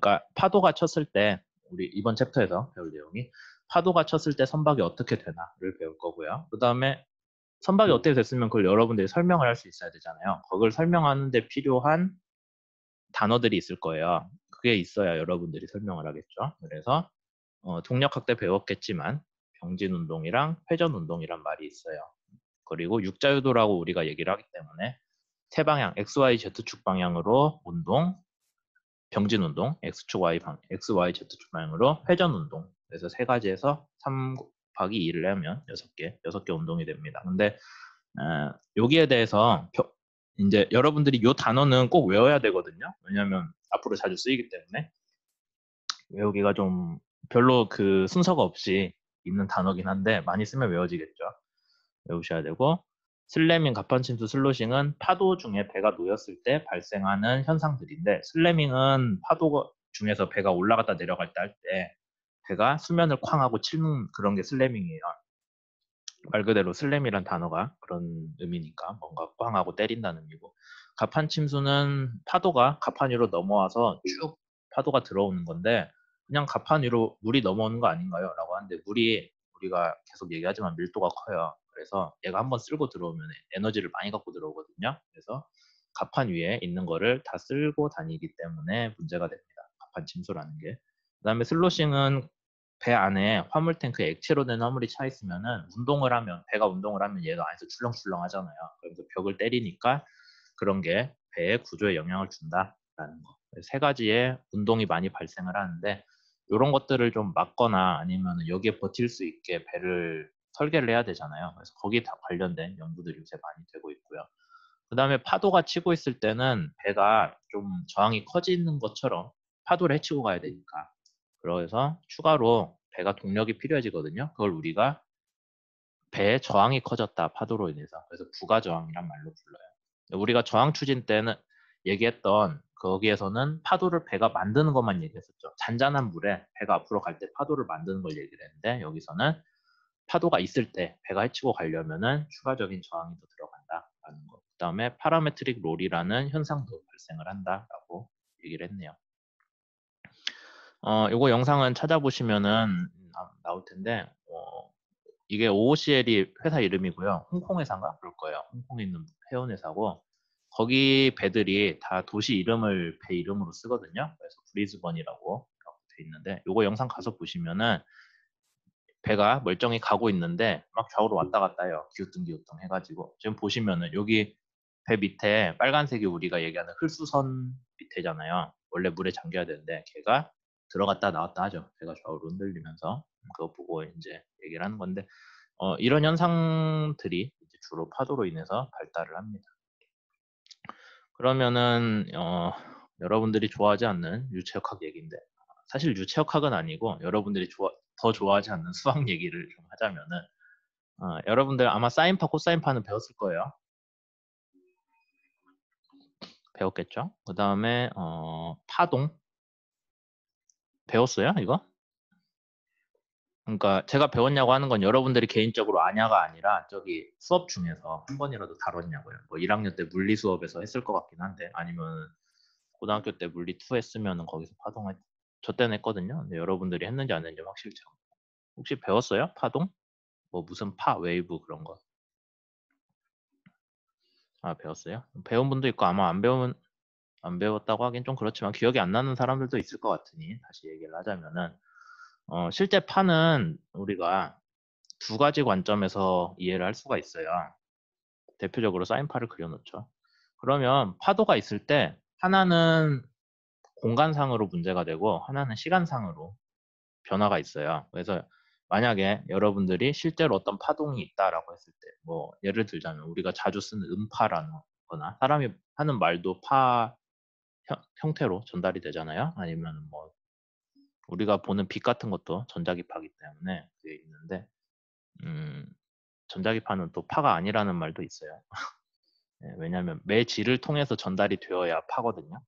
그러니까 파도가 쳤을 때 우리 이번 챕터에서 배울 내용이 파도가 쳤을 때 선박이 어떻게 되나를 배울 거고요. 그 다음에 선박이 어떻게 됐으면 그걸 여러분들이 설명을 할 수 있어야 되잖아요. 그걸 설명하는데 필요한 단어들이 있을 거예요. 그게 있어야 여러분들이 설명을 하겠죠. 그래서 어, 동력학 때 배웠겠지만 병진 운동이랑 회전 운동이란 말이 있어요. 그리고 육자유도라고 우리가 얘기를 하기 때문에 세 방향 x, y, z축 방향으로 운동, 병진 운동, x축, y 방, x, y, z축 방향으로 회전 운동. 그래서 세 가지에서 3 곱하기 2를 하면 6개, 6개 운동이 됩니다. 근데 어, 여기에 대해서 이제 여러분들이 이 단어는 꼭 외워야 되거든요. 왜냐하면 앞으로 자주 쓰이기 때문에 외우기가 좀 별로 그 순서가 없이 있는 단어긴 한데 많이 쓰면 외워지겠죠. 외우셔야 되고 slamming, 갑판침수, sloshing은 파도 중에 배가 놓였을 때 발생하는 현상들인데 slamming은 파도 중에서 배가 올라갔다 내려갈 때 할 때 배가 수면을 쾅 하고 치는 그런 게 slamming이에요. 말 그대로 slam이란 단어가 그런 의미니까 뭔가 꽝 하고 때린다는 의미고 갑판 침수는 파도가 갑판 위로 넘어와서 쭉 파도가 들어오는 건데 그냥 갑판 위로 물이 넘어오는 거 아닌가요? 라고 하는데 물이 우리가 계속 얘기하지만 밀도가 커요. 그래서 얘가 한번 쓸고 들어오면 에너지를 많이 갖고 들어오거든요. 그래서 가판 위에 있는 거를 다 쓸고 다니기 때문에 문제가 됩니다. 가판 침수라는 게. 그 다음에 슬로싱은 배 안에 화물 탱크에 액체로 된 화물이 차 있으면은 운동을 하면 배가 운동을 하면 얘가 안에서 출렁출렁 하잖아요. 그래서 벽을 때리니까 그런 게 배의 구조에 영향을 준다라는 거. 세 가지의 운동이 많이 발생을 하는데 이런 것들을 좀 막거나 아니면 여기에 버틸 수 있게 배를 설계를 해야 되잖아요. 그래서 거기에 다 관련된 연구들이 요새 많이 되고 있고요. 그 다음에 파도가 치고 있을 때는 배가 좀 저항이 커지는 것처럼 파도를 해치고 가야 되니까 그래서 추가로 배가 동력이 필요해지거든요. 그걸 우리가 배의 저항이 커졌다 파도로 인해서 그래서 부가 저항이란 말로 불러요. 우리가 저항 추진 때는 얘기했던 거기에서는 파도를 배가 만드는 것만 얘기했었죠. 잔잔한 물에 배가 앞으로 갈 때 파도를 만드는 걸 얘기를 했는데 여기서는 파도가 있을 때 배가 헤치고 가려면은 추가적인 저항이 더 들어간다라는 거. 그 다음에 parametric roll이라는 현상도 발생을 한다라고 얘기를 했네요. 어, 이거 영상은 찾아보시면은 나올 텐데, 어, 이게 OOCL이 회사 이름이고요. 홍콩 회사인가? 그럴 거예요. 홍콩에 있는 회원 회사고, 거기 배들이 다 도시 이름을 배 이름으로 쓰거든요. 그래서 브리즈번이라고 돼 있는데, 이거 영상 가서 보시면은 배가 멀쩡히 가고 있는데 막 좌우로 왔다 갔다 해요. 기우뚱 기우뚱 해가지고 지금 보시면은 여기 배 밑에 빨간색이 우리가 얘기하는 흘수선 밑에잖아요. 원래 물에 잠겨야 되는데 걔가 들어갔다 나왔다 하죠. 배가 좌우로 흔들리면서 그거 보고 이제 얘기를 하는 건데 어, 이런 현상들이 주로 파도로 인해서 발달을 합니다. 그러면은 어, 여러분들이 좋아하지 않는 유체역학 얘기인데 사실 유체역학은 아니고 여러분들이 좋아, 더 좋아하지 않는 수학 얘기를 좀 하자면은 어, 여러분들 아마 사인파 코사인파는 배웠을 거예요. 배웠겠죠? 그 다음에 어, 파동 배웠어요, 이거? 그러니까 제가 배웠냐고 하는 건 여러분들이 개인적으로 아냐가 아니라 저기 수업 중에서 한 번이라도 다뤘냐고요. 뭐 1학년 때 물리 수업에서 했을 것 같긴 한데 아니면 고등학교 때 물리 2 했으면은 거기서 파동을 저 때는 했거든요. 근데 여러분들이 했는지 안 했는지 확실치 않고 혹시 배웠어요? 파동? 뭐 무슨 파, 웨이브 그런 거? 아 배웠어요? 배운 분도 있고 아마 안 배운 안 배웠다고 하긴 좀 그렇지만 기억이 안 나는 사람들도 있을 것 같으니 다시 얘기를 하자면은 어, 실제 파는 우리가 두 가지 관점에서 이해를 할 수가 있어요. 대표적으로 사인파를 그려놓죠. 그러면 파도가 있을 때 하나는 공간상으로 문제가 되고 하나는 시간상으로 변화가 있어요. 그래서 만약에 여러분들이 실제로 어떤 파동이 있다라고 했을 때, 뭐 예를 들자면 우리가 자주 쓰는 음파라는 거나 사람이 하는 말도 파 형태로 전달이 되잖아요. 아니면 뭐 우리가 보는 빛 같은 것도 전자기파기 때문에 그게 있는데 음, 전자기파는 또 파가 아니라는 말도 있어요. 네, 왜냐하면 매 질을 통해서 전달이 되어야 파거든요.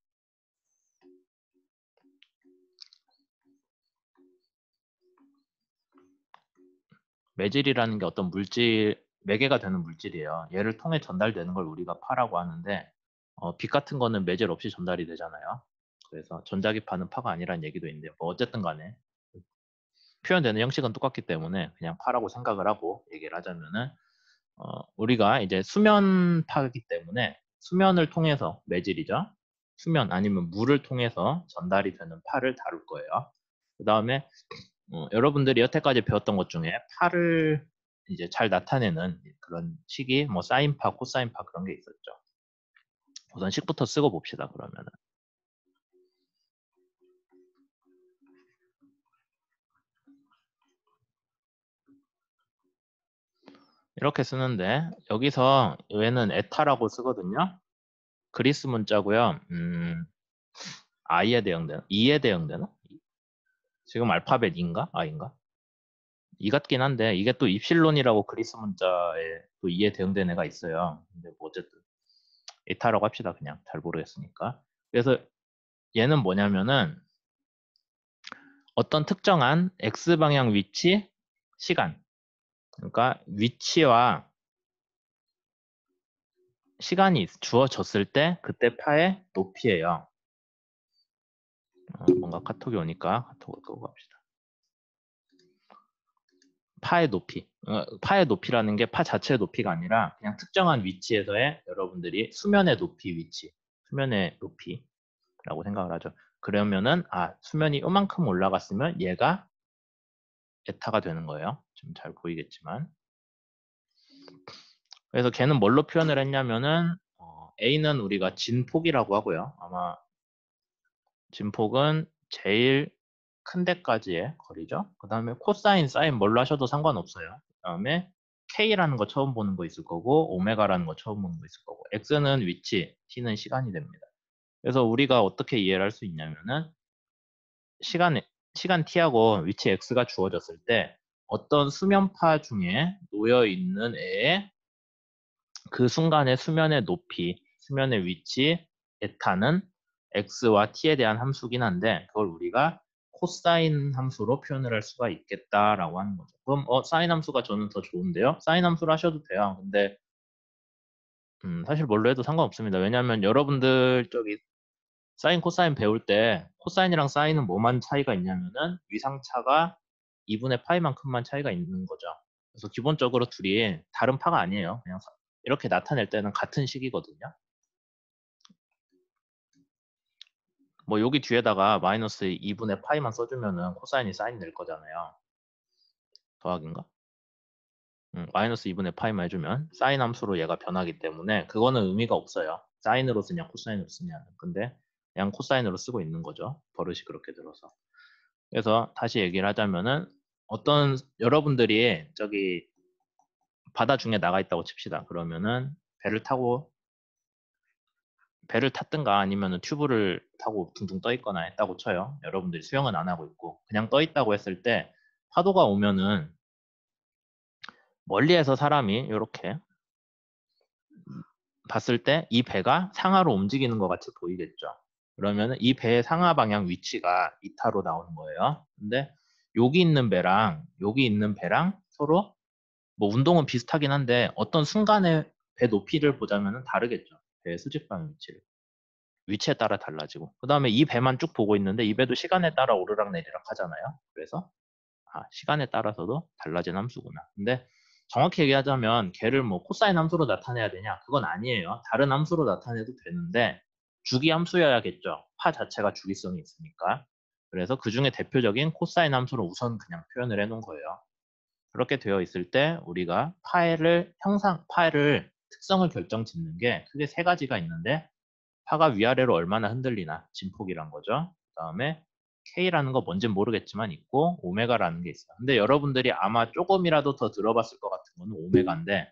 매질이라는 게 어떤 물질 매개가 되는 물질이에요. 얘를 통해 전달되는 걸 우리가 파라고 하는데 어, 빛 같은 거는 매질 없이 전달이 되잖아요. 그래서 전자기파는 파가 아니란 얘기도 있는데요. 뭐 어쨌든 간에 표현되는 형식은 똑같기 때문에 그냥 파라고 생각을 하고 얘기를 하자면은 어, 우리가 이제 수면파이기 때문에 수면을 통해서 매질이죠. 수면 아니면 물을 통해서 전달이 되는 파를 다룰 거예요. 그 다음에 어, 여러분들이 여태까지 배웠던 것 중에 파를 이제 잘 나타내는 그런 식이 뭐 사인파, 코사인파 그런 게 있었죠. 우선 식부터 쓰고 봅시다. 그러면은 이렇게 쓰는데 여기서 얘는 에타라고 쓰거든요. 그리스 문자고요. 음, I에 대응되나? E에 대응되나? 지금 알파벳 인가? I인가? 이 같긴 한데 이게 또 입실론이라고 그리스 문자에 또 E에 대응된 애가 있어요. 근데 뭐 어쨌든 에타라고 합시다. 그냥 잘 모르겠으니까. 그래서 얘는 뭐냐면은 어떤 특정한 x 방향 위치, 시간 그러니까 위치와 시간이 주어졌을 때 그때 파의 높이예요. 어, 뭔가 카톡이 오니까 카톡을 끄고 갑시다. 파의 높이. 어, 파의 높이라는 게 파 자체의 높이가 아니라 그냥 특정한 위치에서의 여러분들이 수면의 높이 위치, 수면의 높이라고 생각을 하죠. 그러면은 아 수면이 이만큼 올라갔으면 얘가 에타가 되는 거예요. 좀 잘 보이겠지만. 그래서 걔는 뭘로 표현을 했냐면은 어, A는 우리가 진폭이라고 하고요. 아마 진폭은 제일 큰 데까지의 거리죠. 그 다음에 코사인, 사인 뭘로 하셔도 상관없어요. 그 다음에 K라는 거 처음 보는 거 있을 거고 오메가라는 거 처음 보는 거 있을 거고 X는 위치, T는 시간이 됩니다. 그래서 우리가 어떻게 이해를 할 수 있냐면은 시간, 시간 T하고 위치 X가 주어졌을 때 어떤 수면파 중에 놓여 있는 애의 그 순간의 수면의 높이, 수면의 위치, 에타는 x와 t에 대한 함수긴 한데 그걸 우리가 코사인 함수로 표현을 할 수가 있겠다라고 하는 거죠. 그럼 어 사인 함수가 저는 더 좋은데요. 사인 함수로 하셔도 돼요. 근데 음, 사실 뭘로 해도 상관없습니다. 왜냐하면 여러분들 저기 사인 코사인 배울 때 코사인이랑 사인은 뭐만 차이가 있냐면은 위상차가 2분의 파이만큼만 차이가 있는 거죠. 그래서 기본적으로 둘이 다른 파가 아니에요. 그냥 이렇게 나타낼 때는 같은 식이거든요. 뭐 여기 뒤에다가 마이너스 2분의 파이만 써주면은 코사인이 사인 될 거잖아요. 더하기인가? 음, 마이너스 2분의 파이만 해주면 사인 함수로 얘가 변하기 때문에 그거는 의미가 없어요. 사인으로 쓰냐 코사인으로 쓰냐는. 근데 그냥 코사인으로 쓰고 있는 거죠. 버릇이 그렇게 들어서. 그래서 다시 얘기를 하자면은 어떤 여러분들이 저기 바다 중에 나가 있다고 칩시다. 그러면은 배를 타고 배를 탔든가 아니면 튜브를 타고 둥둥 떠 있거나 했다고 쳐요. 여러분들이 수영은 안 하고 있고 그냥 떠 있다고 했을 때 파도가 오면은 멀리에서 사람이 이렇게 봤을 때 이 배가 상하로 움직이는 것 같이 보이겠죠. 그러면 이 배의 상하 방향 위치가 이타로 나오는 거예요. 근데 여기 있는 배랑 여기 있는 배랑 서로 뭐 운동은 비슷하긴 한데 어떤 순간에 배 높이를 보자면 다르겠죠. 배의 수직 방향 위치를. 위치에 따라 달라지고 그 다음에 이 배만 쭉 보고 있는데 이 배도 시간에 따라 오르락 내리락 하잖아요. 그래서 아, 시간에 따라서도 달라진 함수구나. 근데 정확히 얘기하자면 걔를 뭐 코사인 함수로 나타내야 되냐? 그건 아니에요. 다른 함수로 나타내도 되는데 주기 함수여야겠죠. 파 자체가 주기성이 있으니까. 그래서 그 중에 대표적인 코사인 함수로 우선 그냥 표현을 해 놓은 거예요. 그렇게 되어 있을 때 우리가 파의 형상, 파의 특성을 결정 짓는 게 크게 세 가지가 있는데 파가 위아래로 얼마나 흔들리나 진폭이란 거죠. 그 다음에 K라는 거 뭔진 모르겠지만 있고 오메가라는 게 있어요. 근데 여러분들이 아마 조금이라도 더 들어봤을 것 같은 거는 오메가인데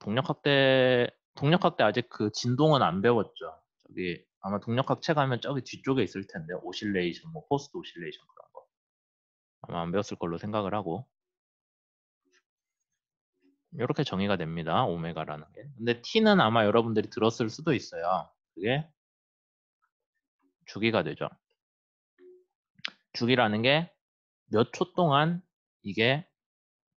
동력학대 동력학대 아직 그 진동은 안 배웠죠. 저기 아마 동력학 책 하면 저기 뒤쪽에 있을 텐데 oscillation, 뭐 forced oscillation 그런 거 아마 안 배웠을 걸로 생각을 하고 이렇게 정의가 됩니다. 오메가라는 게. 근데 T는 아마 여러분들이 들었을 수도 있어요. 그게 주기가 되죠. 주기라는 게 몇 초 동안 이게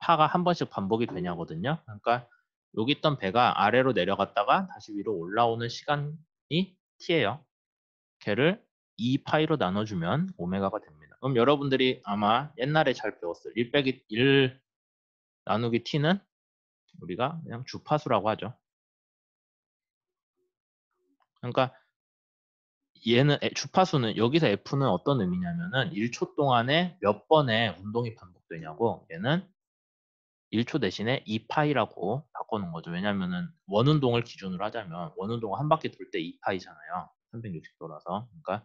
파가 한 번씩 반복이 되냐거든요. 그러니까 여기 있던 배가 아래로 내려갔다가 다시 위로 올라오는 시간이 t예요. 걔를 2파이로 나눠주면 오메가가 됩니다. 그럼 여러분들이 아마 옛날에 잘 배웠을 1 빼기 1 나누기 t는 우리가 그냥 주파수라고 하죠. 그러니까 얘는 주파수는 여기서 F는 어떤 의미냐면은 1초 동안에 몇 번의 운동이 반복되냐고 얘는 1초 대신에 2파이라고 바꿔놓은 거죠. 왜냐면은 원운동을 기준으로 하자면 원운동을 한 바퀴 돌 때 2파이잖아요. 360도라서. 그러니까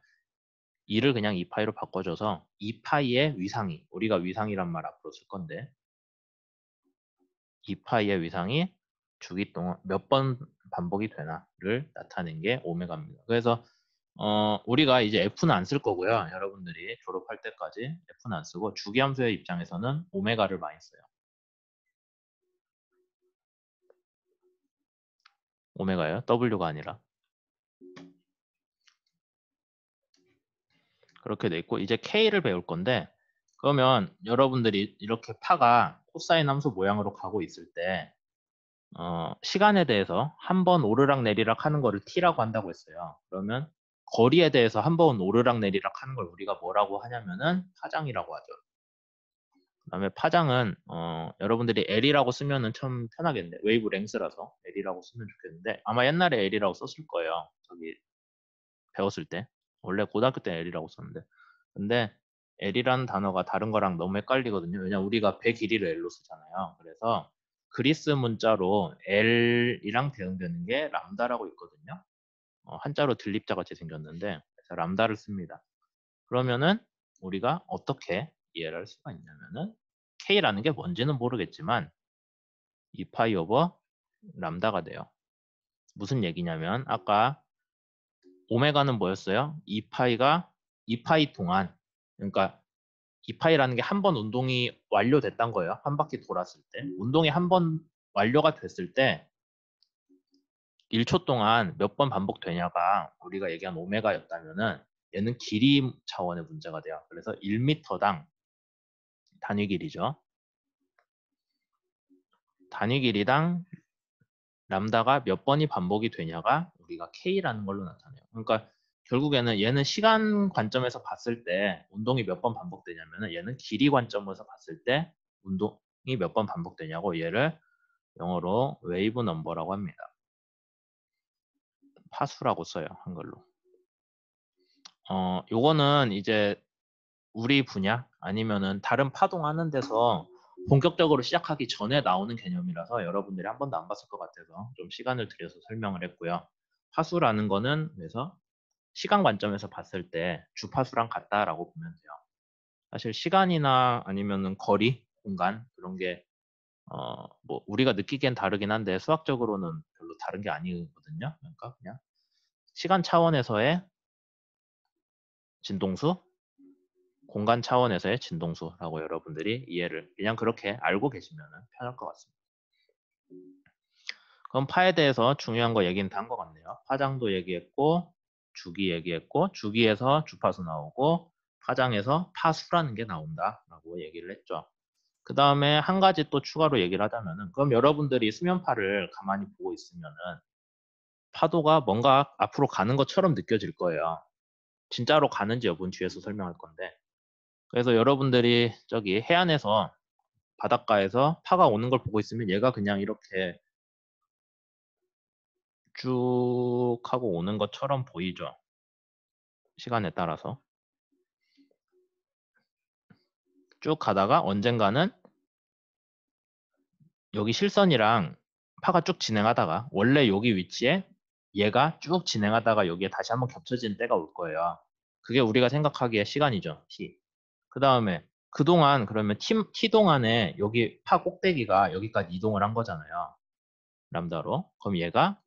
2를 그냥 2파이로 바꿔줘서 2파이의 위상이 우리가 위상이란 말 앞으로 쓸 건데 2파이의 위상이 주기 동안 몇 번 반복이 되나를 나타낸 게 오메가입니다. 그래서 어, 우리가 이제 F는 안 쓸 거고요. 여러분들이 졸업할 때까지 F는 안 쓰고 주기함수의 입장에서는 오메가를 많이 써요. 오메가요? W가 아니라. 그렇게 돼 있고 이제 K를 배울 건데 그러면 여러분들이 이렇게 파가 코사인 함수 모양으로 가고 있을 때 어, 시간에 대해서 한 번 오르락 내리락 하는 거를 t라고 한다고 했어요. 그러면 거리에 대해서 한 번 오르락 내리락 하는 걸 우리가 뭐라고 하냐면은 파장이라고 하죠. 그 다음에 파장은 어, 여러분들이 L이라고 쓰면은 참 편하겠네. wave length라서 L이라고 쓰면 좋겠는데 아마 옛날에 L이라고 썼을 거예요. 저기 배웠을 때 원래 고등학교 때 L이라고 썼는데 근데 L이라는 단어가 다른 거랑 너무 헷갈리거든요. 왜냐면 우리가 배 길이를 L로 쓰잖아요. 그래서 그리스 문자로 L이랑 대응되는 게 람다라고 있거든요. 어, 한자로 들립자 같이 생겼는데 그래서 람다를 씁니다. 그러면은 우리가 어떻게 이해를 할 수가 있냐면은 K라는 게 뭔지는 모르겠지만 2파이 오버 람다가 돼요. 무슨 얘기냐면 아까 오메가는 뭐였어요? 2파이가 2파이 동안 그러니까 2파이라는 게 한 번 운동이 완료됐단 거예요. 한 바퀴 돌았을 때. 운동이 한 번 완료가 됐을 때 1초 동안 몇 번 반복되냐가 우리가 얘기한 오메가였다면은 얘는 길이 차원의 문제가 돼요. 그래서 1m당 단위 길이죠. 단위 길이당 람다가 몇 번이 반복이 되냐가 우리가 K라는 걸로 나타내요. 그러니까 결국에는 얘는 시간 관점에서 봤을 때 운동이 몇 번 반복되냐면은 얘는 길이 관점에서 봤을 때 운동이 몇 번 반복되냐고 얘를 영어로 wave number라고 합니다. 파수라고 써요 한글로. 어 요거는 이제 우리 분야 아니면은 다른 파동 하는 데서 본격적으로 시작하기 전에 나오는 개념이라서 여러분들이 한 번도 안 봤을 것 같아서 좀 시간을 들여서 설명을 했고요. 파수라는 거는 그래서 시간 관점에서 봤을 때 주파수랑 같다라고 보면 돼요. 사실 시간이나 아니면은 거리, 공간 그런 게 어, 뭐 우리가 느끼기엔 다르긴 한데 수학적으로는 별로 다른 게 아니거든요. 그러니까 그냥 시간 차원에서의 진동수, 공간 차원에서의 진동수라고 여러분들이 이해를 그냥 그렇게 알고 계시면 편할 것 같습니다. 그럼 파에 대해서 중요한 거 얘기는 다 한 것 같네요. 파장도 얘기했고 주기 얘기했고 주기에서 주파수 나오고 파장에서 파수라는 게 나온다라고 얘기를 했죠. 그 다음에 한 가지 또 추가로 얘기를 하자면은 그럼 여러분들이 수면파를 가만히 보고 있으면은 파도가 뭔가 앞으로 가는 것처럼 느껴질 거예요. 진짜로 가는지 여부는 뒤에서 설명할 건데 그래서 여러분들이 저기 해안에서 바닷가에서 파가 오는 걸 보고 있으면 얘가 그냥 이렇게 쭉 하고 오는 것처럼 보이죠. 시간에 따라서. 쭉 가다가 언젠가는 여기 실선이랑 파가 쭉 진행하다가 원래 여기 위치에 얘가 쭉 진행하다가 여기에 다시 한번 겹쳐지는 때가 올 거예요. 그게 우리가 생각하기에 시간이죠. t. 그 다음에 그동안 그러면 t, t 동안에 여기 파 꼭대기가 여기까지 이동을 한 거잖아요. 람다로. 그럼 얘가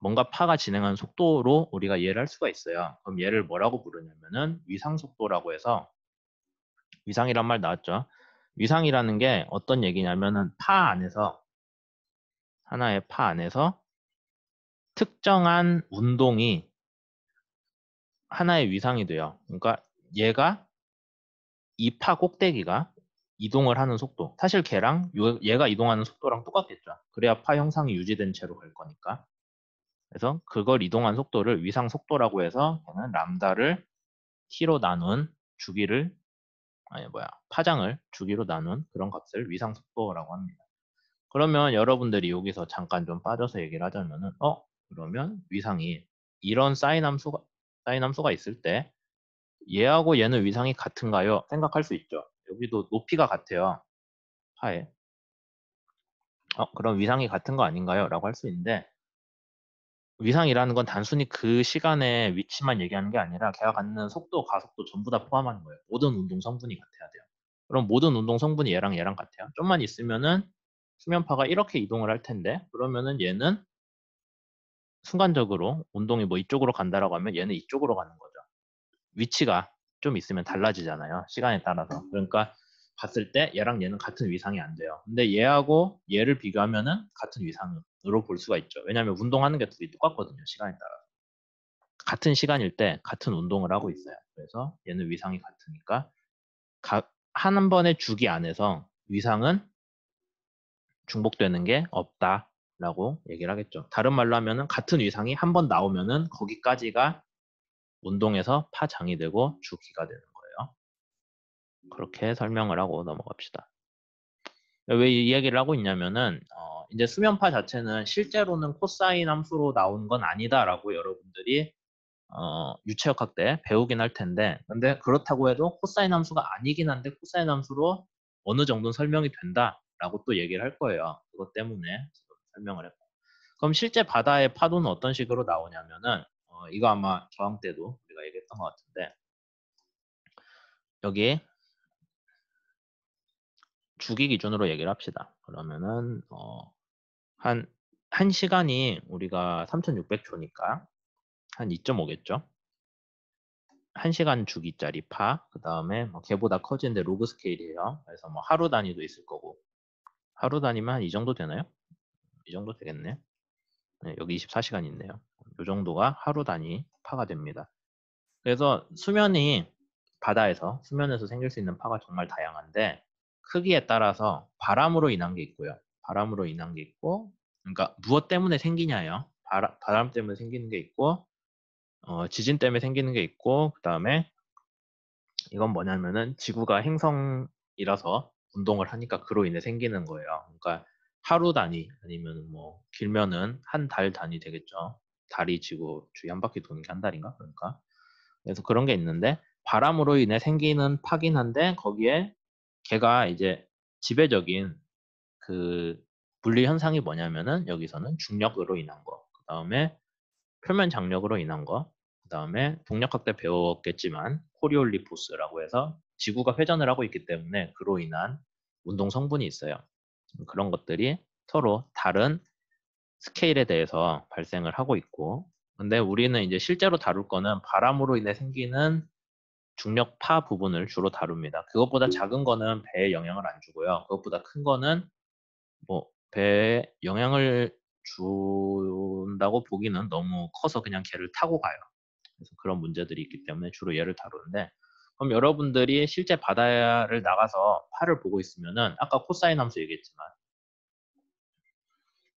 뭔가 파가 진행하는 속도로 우리가 이해를 할 수가 있어요. 그럼 얘를 뭐라고 부르냐면은 위상 속도라고 해서 위상이란 말 나왔죠. 위상이라는 게 어떤 얘기냐면은 파 안에서 하나의 파 안에서 특정한 운동이 하나의 위상이 돼요. 그러니까 얘가 이 파 꼭대기가 이동을 하는 속도. 사실 걔랑 얘가 이동하는 속도랑 똑같겠죠. 그래야 파 형상이 유지된 채로 갈 거니까. 그래서 그걸 이동한 속도를 위상 속도라고 해서 걔는 람다를 t로 나눈 주기를 아니 뭐야 파장을 주기로 나눈 그런 값을 위상 속도라고 합니다. 그러면 여러분들이 여기서 잠깐 좀 빠져서 얘기를 하자면은 어 그러면 위상이 이런 사인 함수가 사인 함수가 있을 때 얘하고 얘는 위상이 같은가요? 생각할 수 있죠. 여기도 높이가 같아요. 파에. 어, 그럼 위상이 같은 거 아닌가요? 라고 할 수 있는데 위상이라는 건 단순히 그 시간의 위치만 얘기하는 게 아니라 걔가 갖는 속도, 가속도 전부 다 포함하는 거예요. 모든 운동 성분이 같아야 돼요. 그럼 모든 운동 성분이 얘랑 얘랑 같아요. 좀만 있으면은 수면파가 이렇게 이동을 할 텐데 그러면은 얘는 순간적으로 운동이 뭐 이쪽으로 간다라고 하면 얘는 이쪽으로 가는 거죠. 위치가 좀 있으면 달라지잖아요. 시간에 따라서. 그러니까 봤을 때 얘랑 얘는 같은 위상이 안 돼요. 근데 얘하고 얘를 비교하면은 같은 위상 으로 볼 수가 있죠. 왜냐하면 운동하는 게 둘이 똑같거든요. 시간에 따라서. 같은 시간일 때 같은 운동을 하고 있어요. 그래서 얘는 위상이 같으니까 한 번의 주기 안에서 위상은 중복되는 게 없다라고 얘기를 하겠죠. 다른 말로 하면은 같은 위상이 한 번 나오면은 거기까지가 운동에서 파장이 되고 주기가 되는 거예요. 그렇게 설명을 하고 넘어갑시다. 왜 이 이야기를 하고 있냐면은 어, 이제 수면파 자체는 실제로는 코사인 함수로 나온 건 아니다라고 여러분들이 어, 유체역학 때 배우긴 할 텐데 근데 그렇다고 해도 코사인 함수가 아니긴 한데 코사인 함수로 어느 정도는 설명이 된다라고 또 얘기를 할 거예요. 그것 때문에 설명을 했고 그럼 실제 바다의 파도는 어떤 식으로 나오냐면은 어, 이거 아마 저항 때도 우리가 얘기했던 것 같은데 여기 주기 기준으로 얘기를 합시다. 그러면은 어, 한 1시간이 우리가 3600초니까 한 2.5겠죠. 1시간 주기짜리 파, 그 다음에 뭐 걔보다 커지는데 로그 스케일이에요. 그래서 뭐 하루 단위도 있을 거고 하루 단위면 한 이 정도 되나요? 이 정도 되겠네. 네, 여기 24시간 있네요. 이 정도가 하루 단위 파가 됩니다. 그래서 수면이 바다에서 수면에서 생길 수 있는 파가 정말 다양한데 크기에 따라서 바람으로 인한 게 있고요. 바람으로 인한 게 있고 그러니까 무엇 때문에 생기냐요. 바람, 바람 때문에 생기는 게 있고 어, 지진 때문에 생기는 게 있고 그 다음에 이건 뭐냐면은 지구가 행성이라서 운동을 하니까 그로 인해 생기는 거예요. 그러니까 하루 단위 아니면 뭐 길면은 한 달 단위 되겠죠. 달이 지구 주위 한 바퀴 도는 게 한 달인가 그러니까 그래서 그런 게 있는데 바람으로 인해 생기는 파긴 한데 거기에 걔가 이제 지배적인 그 분리 현상이 뭐냐면은 여기서는 중력으로 인한 거, 그 다음에 표면 장력으로 인한 거, 그 다음에 동력학 때 배웠겠지만 코리올리포스라고 해서 지구가 회전을 하고 있기 때문에 그로 인한 운동 성분이 있어요. 그런 것들이 서로 다른 스케일에 대해서 발생을 하고 있고 근데 우리는 이제 실제로 다룰 거는 바람으로 인해 생기는 중력파 부분을 주로 다룹니다. 그것보다 작은 거는 배에 영향을 안 주고요. 그것보다 큰 거는 뭐 배에 영향을 준다고 보기는 너무 커서 그냥 걔를 타고 가요. 그래서 그런 문제들이 있기 때문에 주로 얘를 다루는데 그럼 여러분들이 실제 바다를 나가서 파를 보고 있으면은 아까 코사인 함수 얘기했지만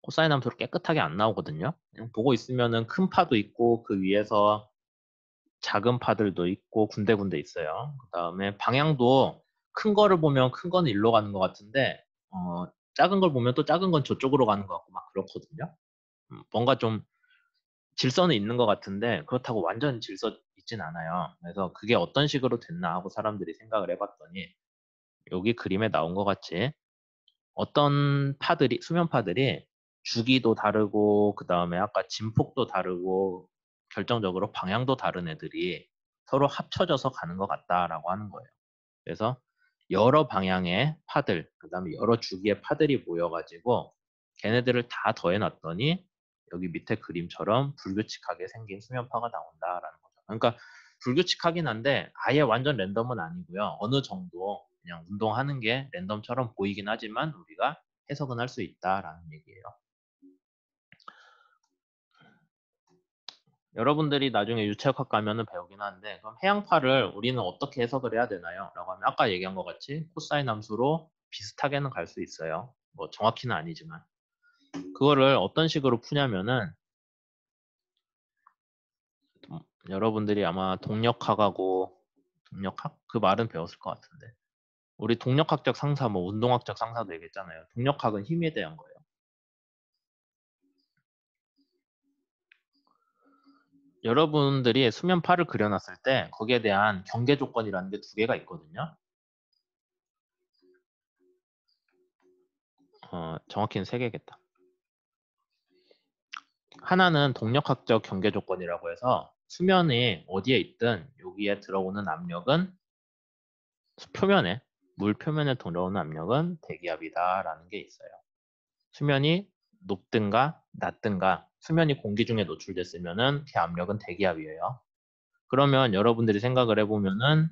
코사인 함수로 깨끗하게 안 나오거든요. 보고 있으면은 큰 파도 있고 그 위에서 작은 파들도 있고 군데군데 있어요. 그 다음에 방향도 큰 거를 보면 큰 거는 일로 가는 것 같은데 어, 작은 걸 보면 또 작은 건 저쪽으로 가는 것 같고 막 그렇거든요. 음, 뭔가 좀 질서는 있는 것 같은데 그렇다고 완전 질서 있진 않아요. 그래서 그게 어떤 식으로 됐나 하고 사람들이 생각을 해봤더니 여기 그림에 나온 것 같이 어떤 파들이 수면파들이 주기도 다르고 그 다음에 아까 진폭도 다르고 결정적으로 방향도 다른 애들이 서로 합쳐져서 가는 것 같다라고 하는 거예요. 그래서 여러 방향의 파들, 그 다음에 여러 주기의 파들이 모여가지고 걔네들을 다 더해놨더니 여기 밑에 그림처럼 불규칙하게 생긴 수면파가 나온다라는 거죠. 그러니까 불규칙하긴 한데 아예 완전 랜덤은 아니고요. 어느 정도 그냥 운동하는 게 랜덤처럼 보이긴 하지만 우리가 해석은 할 수 있다라는 얘기예요. 여러분들이 나중에 유체역학 가면은 배우긴 하는데 그럼 해양파를 우리는 어떻게 해석을 해야 되나요? 라고 하면 아까 얘기한 것 같이 코사인 함수로 비슷하게는 갈 수 있어요. 뭐 정확히는 아니지만 그거를 어떤 식으로 푸냐면은 여러분들이 아마 동력학하고 동력학 그 말은 배웠을 것 같은데 우리 동력학적 상사 뭐 운동학적 상사도 얘기했잖아요. 동력학은 힘에 대한 거예요. 여러분들이 수면파를 그려놨을 때 거기에 대한 경계 조건이라는 게 두 개가 있거든요. 어, 정확히는 세 개겠다. 하나는 동력학적 경계 조건이라고 해서 수면이 어디에 있든 여기에 들어오는 압력은 표면에 물 표면에 들어오는 압력은 대기압이다라는 게 있어요. 수면이 높든가 낮든가 수면이 공기 중에 노출됐으면은 그 압력은 대기압이에요. 그러면 여러분들이 생각을 해보면은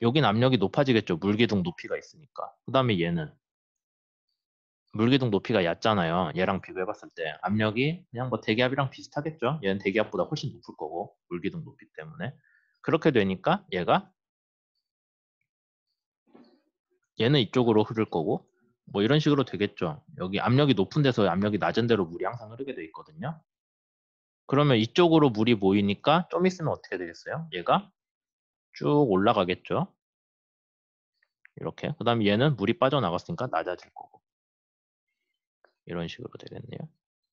여긴 압력이 높아지겠죠. 물기둥 높이가 있으니까. 그 다음에 얘는 물기둥 높이가 얕잖아요. 얘랑 비교해봤을 때 압력이 그냥 뭐 대기압이랑 비슷하겠죠. 얘는 대기압보다 훨씬 높을 거고 물기둥 높이 때문에 그렇게 되니까 얘가 얘는 이쪽으로 흐를 거고 뭐 이런 식으로 되겠죠. 여기 압력이 높은 데서 압력이 낮은 데로 물이 항상 흐르게 돼 있거든요. 그러면 이쪽으로 물이 모이니까 좀 있으면 어떻게 되겠어요? 얘가 쭉 올라가겠죠. 이렇게. 그 다음에 얘는 물이 빠져나갔으니까 낮아질 거고. 이런 식으로 되겠네요.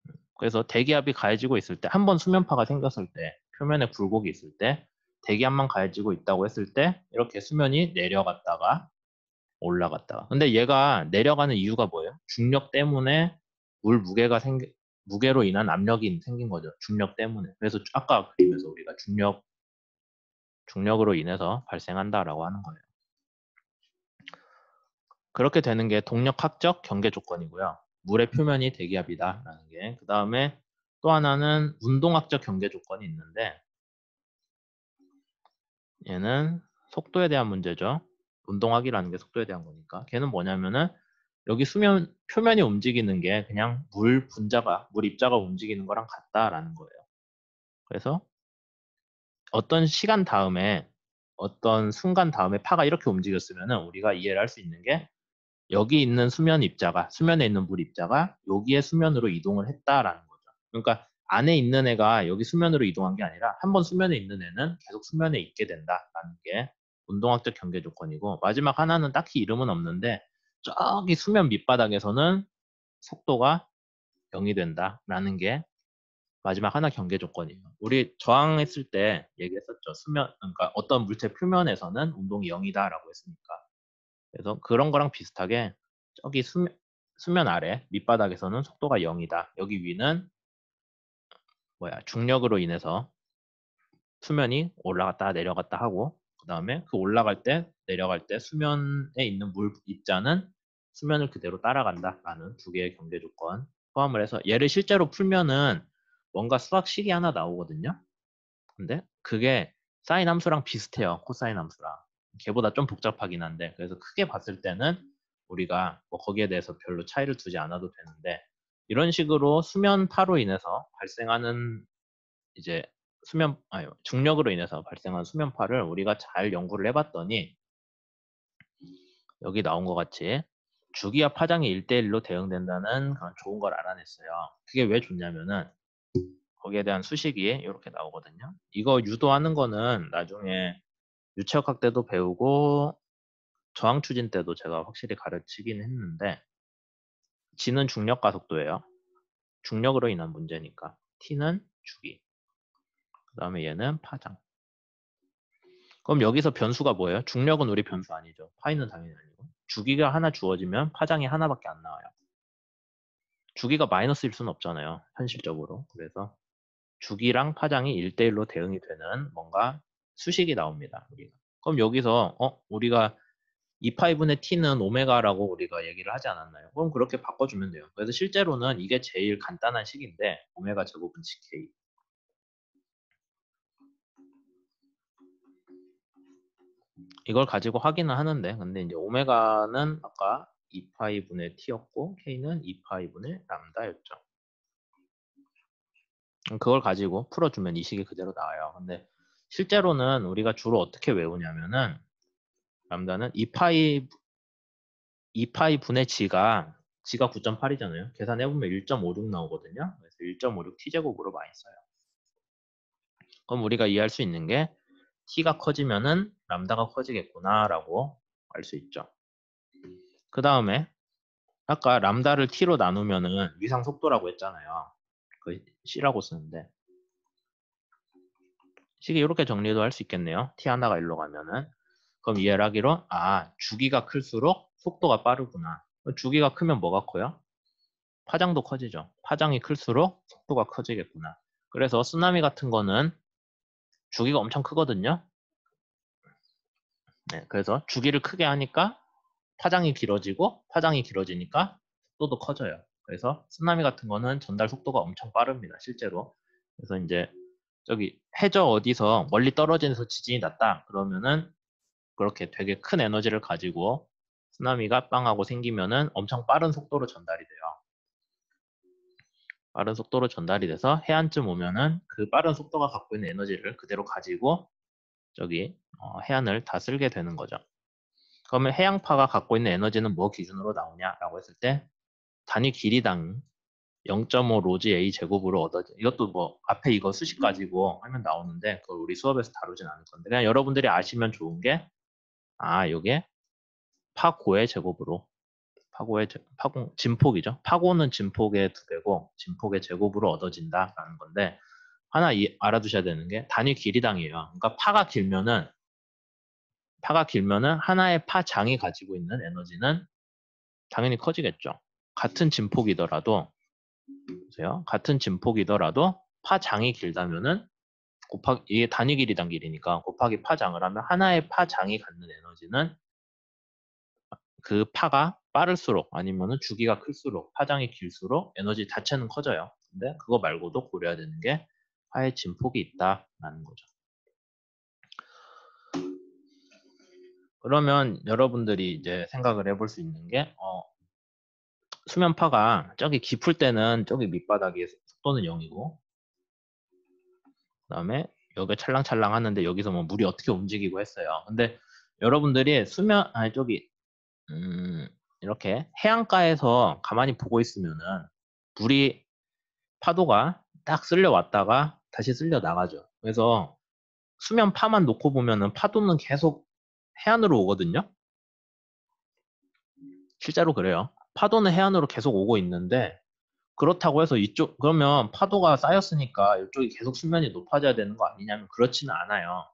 음, 그래서 대기압이 가해지고 있을 때, 한 번 수면파가 생겼을 때, 표면에 굴곡이 있을 때, 대기압만 가해지고 있다고 했을 때, 이렇게 수면이 내려갔다가 올라갔다가. 근데 얘가 내려가는 이유가 뭐예요? 중력 때문에 물 무게가 생기, 무게로 인한 압력이 생긴 거죠. 중력 때문에. 그래서 아까 그림에서 우리가 중력, 중력으로 인해서 발생한다라고 하는 거예요. 그렇게 되는 게 동력학적 경계 조건이고요. 물의 표면이 대기압이다라는 게. 그 다음에 또 하나는 운동학적 경계 조건이 있는데 얘는 속도에 대한 문제죠. 운동학이라는 게 속도에 대한 거니까. 걔는 뭐냐면은 여기 수면 표면이 움직이는 게 그냥 물 분자가 물 입자가 움직이는 거랑 같다라는 거예요. 그래서 어떤 시간 다음에 어떤 순간 다음에 파가 이렇게 움직였으면은 우리가 이해를 할 수 있는 게 여기 있는 수면 입자가 수면에 있는 물 입자가 여기에 수면으로 이동을 했다라는 거죠. 그러니까 안에 있는 애가 여기 수면으로 이동한 게 아니라 한 번 수면에 있는 애는 계속 수면에 있게 된다라는 게 운동학적 경계 조건이고 마지막 하나는 딱히 이름은 없는데 저기 수면 밑바닥에서는 속도가 0이 된다라는 게 마지막 하나 경계 조건이에요. 우리 저항했을 때 얘기했었죠. 수면 그러니까 어떤 물체 표면에서는 운동이 0이다라고 했으니까. 그래서 그런 거랑 비슷하게 저기 수면, 수면 아래 밑바닥에서는 속도가 0이다. 여기 위는 뭐야 중력으로 인해서 수면이 올라갔다 내려갔다 하고 그 다음에 그 올라갈 때 내려갈 때 수면에 있는 물 입자는 수면을 그대로 따라간다라는 두 개의 경계 조건 포함을 해서 얘를 실제로 풀면은 뭔가 수학식이 하나 나오거든요. 근데 그게 사인 함수랑 비슷해요. 코사인 함수랑. 걔보다 좀 복잡하긴 한데 그래서 크게 봤을 때는 우리가 뭐 거기에 대해서 별로 차이를 두지 않아도 되는데 이런 식으로 수면파로 인해서 발생하는 이제 수면 아니 중력으로 인해서 발생한 수면파를 우리가 잘 연구를 해봤더니 여기 나온 것 같이 주기와 파장이 1대1로 대응된다는 그런 좋은 걸 알아냈어요. 그게 왜 좋냐면은 거기에 대한 수식이 이렇게 나오거든요. 이거 유도하는 거는 나중에 유체역학 때도 배우고 저항 추진 때도 제가 확실히 가르치긴 했는데 G는 중력 가속도예요. 중력으로 인한 문제니까 T는 주기 그 다음에 얘는 파장 그럼 여기서 변수가 뭐예요? 중력은 우리 변수 아니죠. 파이는 당연히 아니고 주기가 하나 주어지면 파장이 하나밖에 안 나와요. 주기가 마이너스일 수는 없잖아요. 현실적으로. 그래서 주기랑 파장이 1대1로 대응이 되는 뭔가 수식이 나옵니다. 우리가. 그럼 여기서 어 우리가 2파이분의 t는 오메가라고 우리가 얘기를 하지 않았나요? 그럼 그렇게 바꿔주면 돼요. 그래서 실제로는 이게 제일 간단한 식인데 오메가 제곱은 gk 이걸 가지고 확인을 하는데 근데 이제 오메가는 아까 2파이분의 t였고 k는 2파이분의 람다였죠. 그걸 가지고 풀어주면 이 식이 그대로 나와요. 근데 실제로는 우리가 주로 어떻게 외우냐면은 람다는 2파이 2파이 분의 g가 g가 9.8이잖아요. 계산해 보면 1.56 나오거든요. 그래서 1.56 t제곱으로 많이 써요. 그럼 우리가 이해할 수 있는 게 t가 커지면은 람다가 커지겠구나라고 알 수 있죠. 그 다음에 아까 람다를 t로 나누면은 위상 속도라고 했잖아요. 그 c라고 쓰는데 식이 이렇게 정리도 할 수 있겠네요. t 하나가 일로 가면은 그럼 이해를 하기로 아 주기가 클수록 속도가 빠르구나. 주기가 크면 뭐가 커요? 파장도 커지죠. 파장이 클수록 속도가 커지겠구나. 그래서 쓰나미 같은 거는 주기가 엄청 크거든요. 네, 그래서 주기를 크게 하니까 파장이 길어지고 파장이 길어지니까 속도도 커져요. 그래서 쓰나미 같은 거는 전달 속도가 엄청 빠릅니다. 실제로. 그래서 이제 저기 해저 어디서 멀리 떨어진 데서 지진이 났다. 그러면은 그렇게 되게 큰 에너지를 가지고 쓰나미가 빵하고 생기면은 엄청 빠른 속도로 전달이 돼요. 빠른 속도로 전달이 돼서 해안쯤 오면은 그 빠른 속도가 갖고 있는 에너지를 그대로 가지고 저기 어, 해안을 다 쓸게 되는 거죠. 그러면 해양파가 갖고 있는 에너지는 뭐 기준으로 나오냐라고 했을 때 단위 길이당 0.5 로즈 A 제곱으로 얻어져. 이것도 뭐 앞에 이거 수식 가지고 하면 나오는데 그걸 우리 수업에서 다루진 않을 건데 그냥 여러분들이 아시면 좋은 게 아, 요게 파고의 제곱으로 파고의 제, 파고 진폭이죠. 파고는 진폭의 두 배고 진폭의 제곱으로 얻어진다라는 건데 하나 이, 알아두셔야 되는 게 단위 길이당이에요. 그러니까 파가 길면은 파가 길면은 하나의 파 장이 가지고 있는 에너지는 당연히 커지겠죠. 같은 진폭이더라도 보세요. 같은 진폭이더라도 파 장이 길다면은 곱하기 이게 단위 길이당 길이니까 곱하기 파 장을 하면 하나의 파 장이 갖는 에너지는 그 파가 빠를수록 아니면은 주기가 클수록 파장이 길수록 에너지 자체는 커져요. 근데 그거 말고도 고려해야 되는 게 파의 진폭이 있다라는 거죠. 그러면 여러분들이 이제 생각을 해볼 수 있는 게 어, 수면파가 저기 깊을 때는 저기 밑바닥에 속도는 0이고 그 다음에 여기 찰랑찰랑 하는데 여기서 뭐 물이 어떻게 움직이고 했어요. 근데 여러분들이 수면 아니 저기 음, 이렇게 해안가에서 가만히 보고 있으면은 물이 파도가 딱 쓸려 왔다가 다시 쓸려 나가죠. 그래서 수면 파만 놓고 보면은 파도는 계속 해안으로 오거든요. 실제로 그래요. 파도는 해안으로 계속 오고 있는데 그렇다고 해서 이쪽 그러면 파도가 쌓였으니까 이쪽이 계속 수면이 높아져야 되는 거 아니냐면 그렇지는 않아요.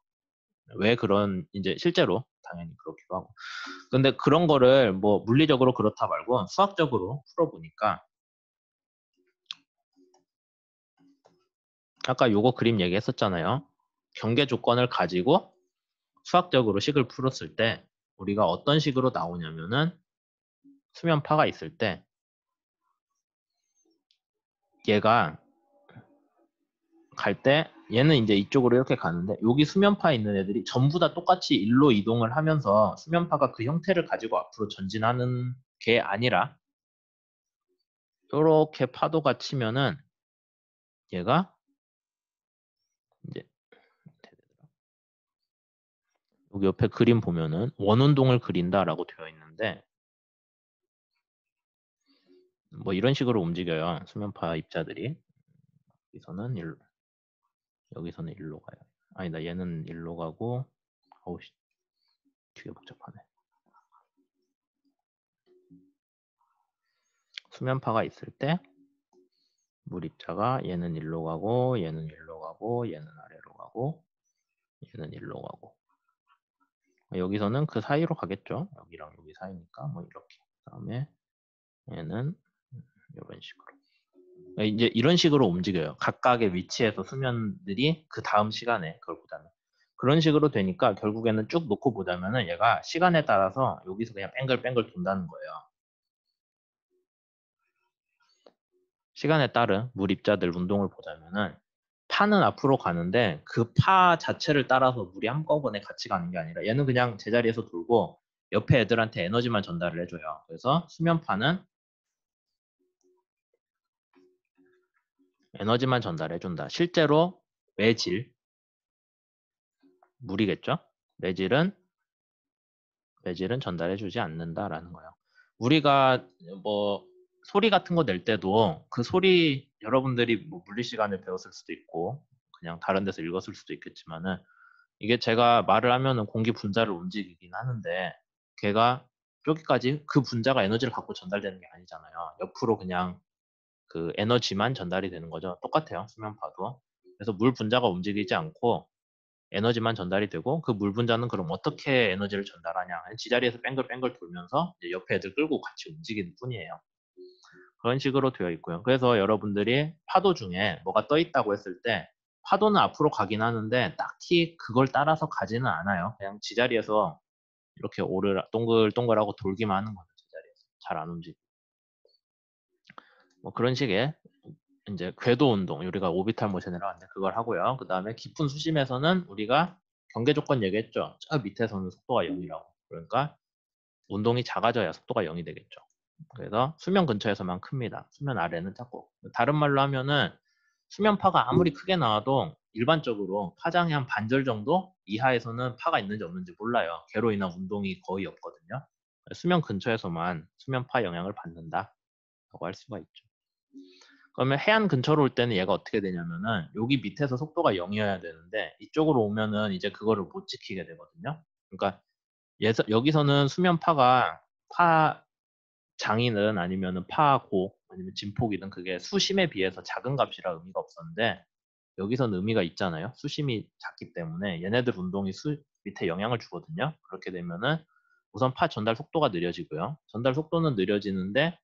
왜 그런 이제 실제로 당연히 그렇기도 하고. 근데 그런 거를 뭐 물리적으로 그렇다 말고 수학적으로 풀어보니까 아까 요거 그림 얘기했었잖아요. 경계 조건을 가지고 수학적으로 식을 풀었을 때 우리가 어떤 식으로 나오냐면은 수면파가 있을 때 얘가 갈 때 얘는 이제 이쪽으로 이렇게 가는데 여기 수면파 있는 애들이 전부 다 똑같이 일로 이동을 하면서 수면파가 그 형태를 가지고 앞으로 전진하는 게 아니라 이렇게 파도가 치면은 얘가 이제 여기 옆에 그림 보면은 원운동을 그린다라고 되어 있는데 뭐 이런 식으로 움직여요. 수면파 입자들이. 여기서는 일로, 여기서는 일로 가요. 아니다, 얘는 일로 가고, 어우, 씨, 되게 복잡하네. 수면파가 있을 때, 물 입자가 얘는 일로 가고, 얘는 일로 가고, 얘는 아래로 가고, 얘는 일로 가고. 여기서는 그 사이로 가겠죠. 여기랑 여기 사이니까, 뭐 이렇게. 그 다음에 얘는 이런 식으로. 이제 이런 식으로 움직여요. 각각의 위치에서 수면들이 그 다음 시간에 그걸 보자면. 그런 식으로 되니까 결국에는 쭉 놓고 보자면은 얘가 시간에 따라서 여기서 그냥 뺑글뺑글 돈다는 거예요. 시간에 따른 물 입자들 운동을 보자면은 파는 앞으로 가는데 그 파 자체를 따라서 물이 한꺼번에 같이 가는 게 아니라 얘는 그냥 제자리에서 돌고 옆에 애들한테 에너지만 전달을 해줘요. 그래서 수면파는 에너지만 전달해준다. 실제로 매질, 물이겠죠? 매질은 매질은 전달해주지 않는다라는 거예요. 우리가 뭐 소리 같은 거 낼 때도 그 소리 여러분들이 뭐 물리 시간을 배웠을 수도 있고 그냥 다른 데서 읽었을 수도 있겠지만은 이게 제가 말을 하면은 공기 분자를 움직이긴 하는데 걔가 저기까지 그 분자가 에너지를 갖고 전달되는 게 아니잖아요. 옆으로 그냥 그 에너지만 전달이 되는 거죠. 똑같아요. 수면파도. 그래서 물 분자가 움직이지 않고 에너지만 전달이 되고 그 물 분자는 그럼 어떻게 에너지를 전달하냐? 지자리에서 뺑글뺑글 돌면서 옆에 애들 끌고 같이 움직이는 뿐이에요. 그런 식으로 되어 있고요. 그래서 여러분들이 파도 중에 뭐가 떠 있다고 했을 때 파도는 앞으로 가긴 하는데 딱히 그걸 따라서 가지는 않아요. 그냥 지자리에서 이렇게 오르 동글동글하고 돌기만 하는 거죠. 제자리에서 잘 안 움직이고. 뭐 그런 식의 이제 궤도 운동 우리가 오비탈 모션이라고 하는데 그걸 하고요. 그 다음에 깊은 수심에서는 우리가 경계 조건 얘기했죠. 저 밑에서는 속도가 0이라고. 그러니까 운동이 작아져야 속도가 0이 되겠죠. 그래서 수면 근처에서만 큽니다. 수면 아래는 작고. 다른 말로 하면은 수면파가 아무리 크게 나와도 일반적으로 파장의 한 반절 정도 이하에서는 파가 있는지 없는지 몰라요. 개로 인한 운동이 거의 없거든요. 수면 근처에서만 수면파 영향을 받는다 라고 할 수가 있죠. 그러면 해안 근처로 올 때는 얘가 어떻게 되냐면은 여기 밑에서 속도가 0이어야 되는데 이쪽으로 오면은 이제 그거를 못 지키게 되거든요. 그러니까 여기서는 수면파가 파 장이든 아니면은 파고 아니면 진폭이든 그게 수심에 비해서 작은 값이라 의미가 없었는데 여기서는 의미가 있잖아요. 수심이 작기 때문에 얘네들 운동이 수 밑에 영향을 주거든요. 그렇게 되면은 우선 파 전달 속도가 느려지고요. 전달 속도는 느려지는데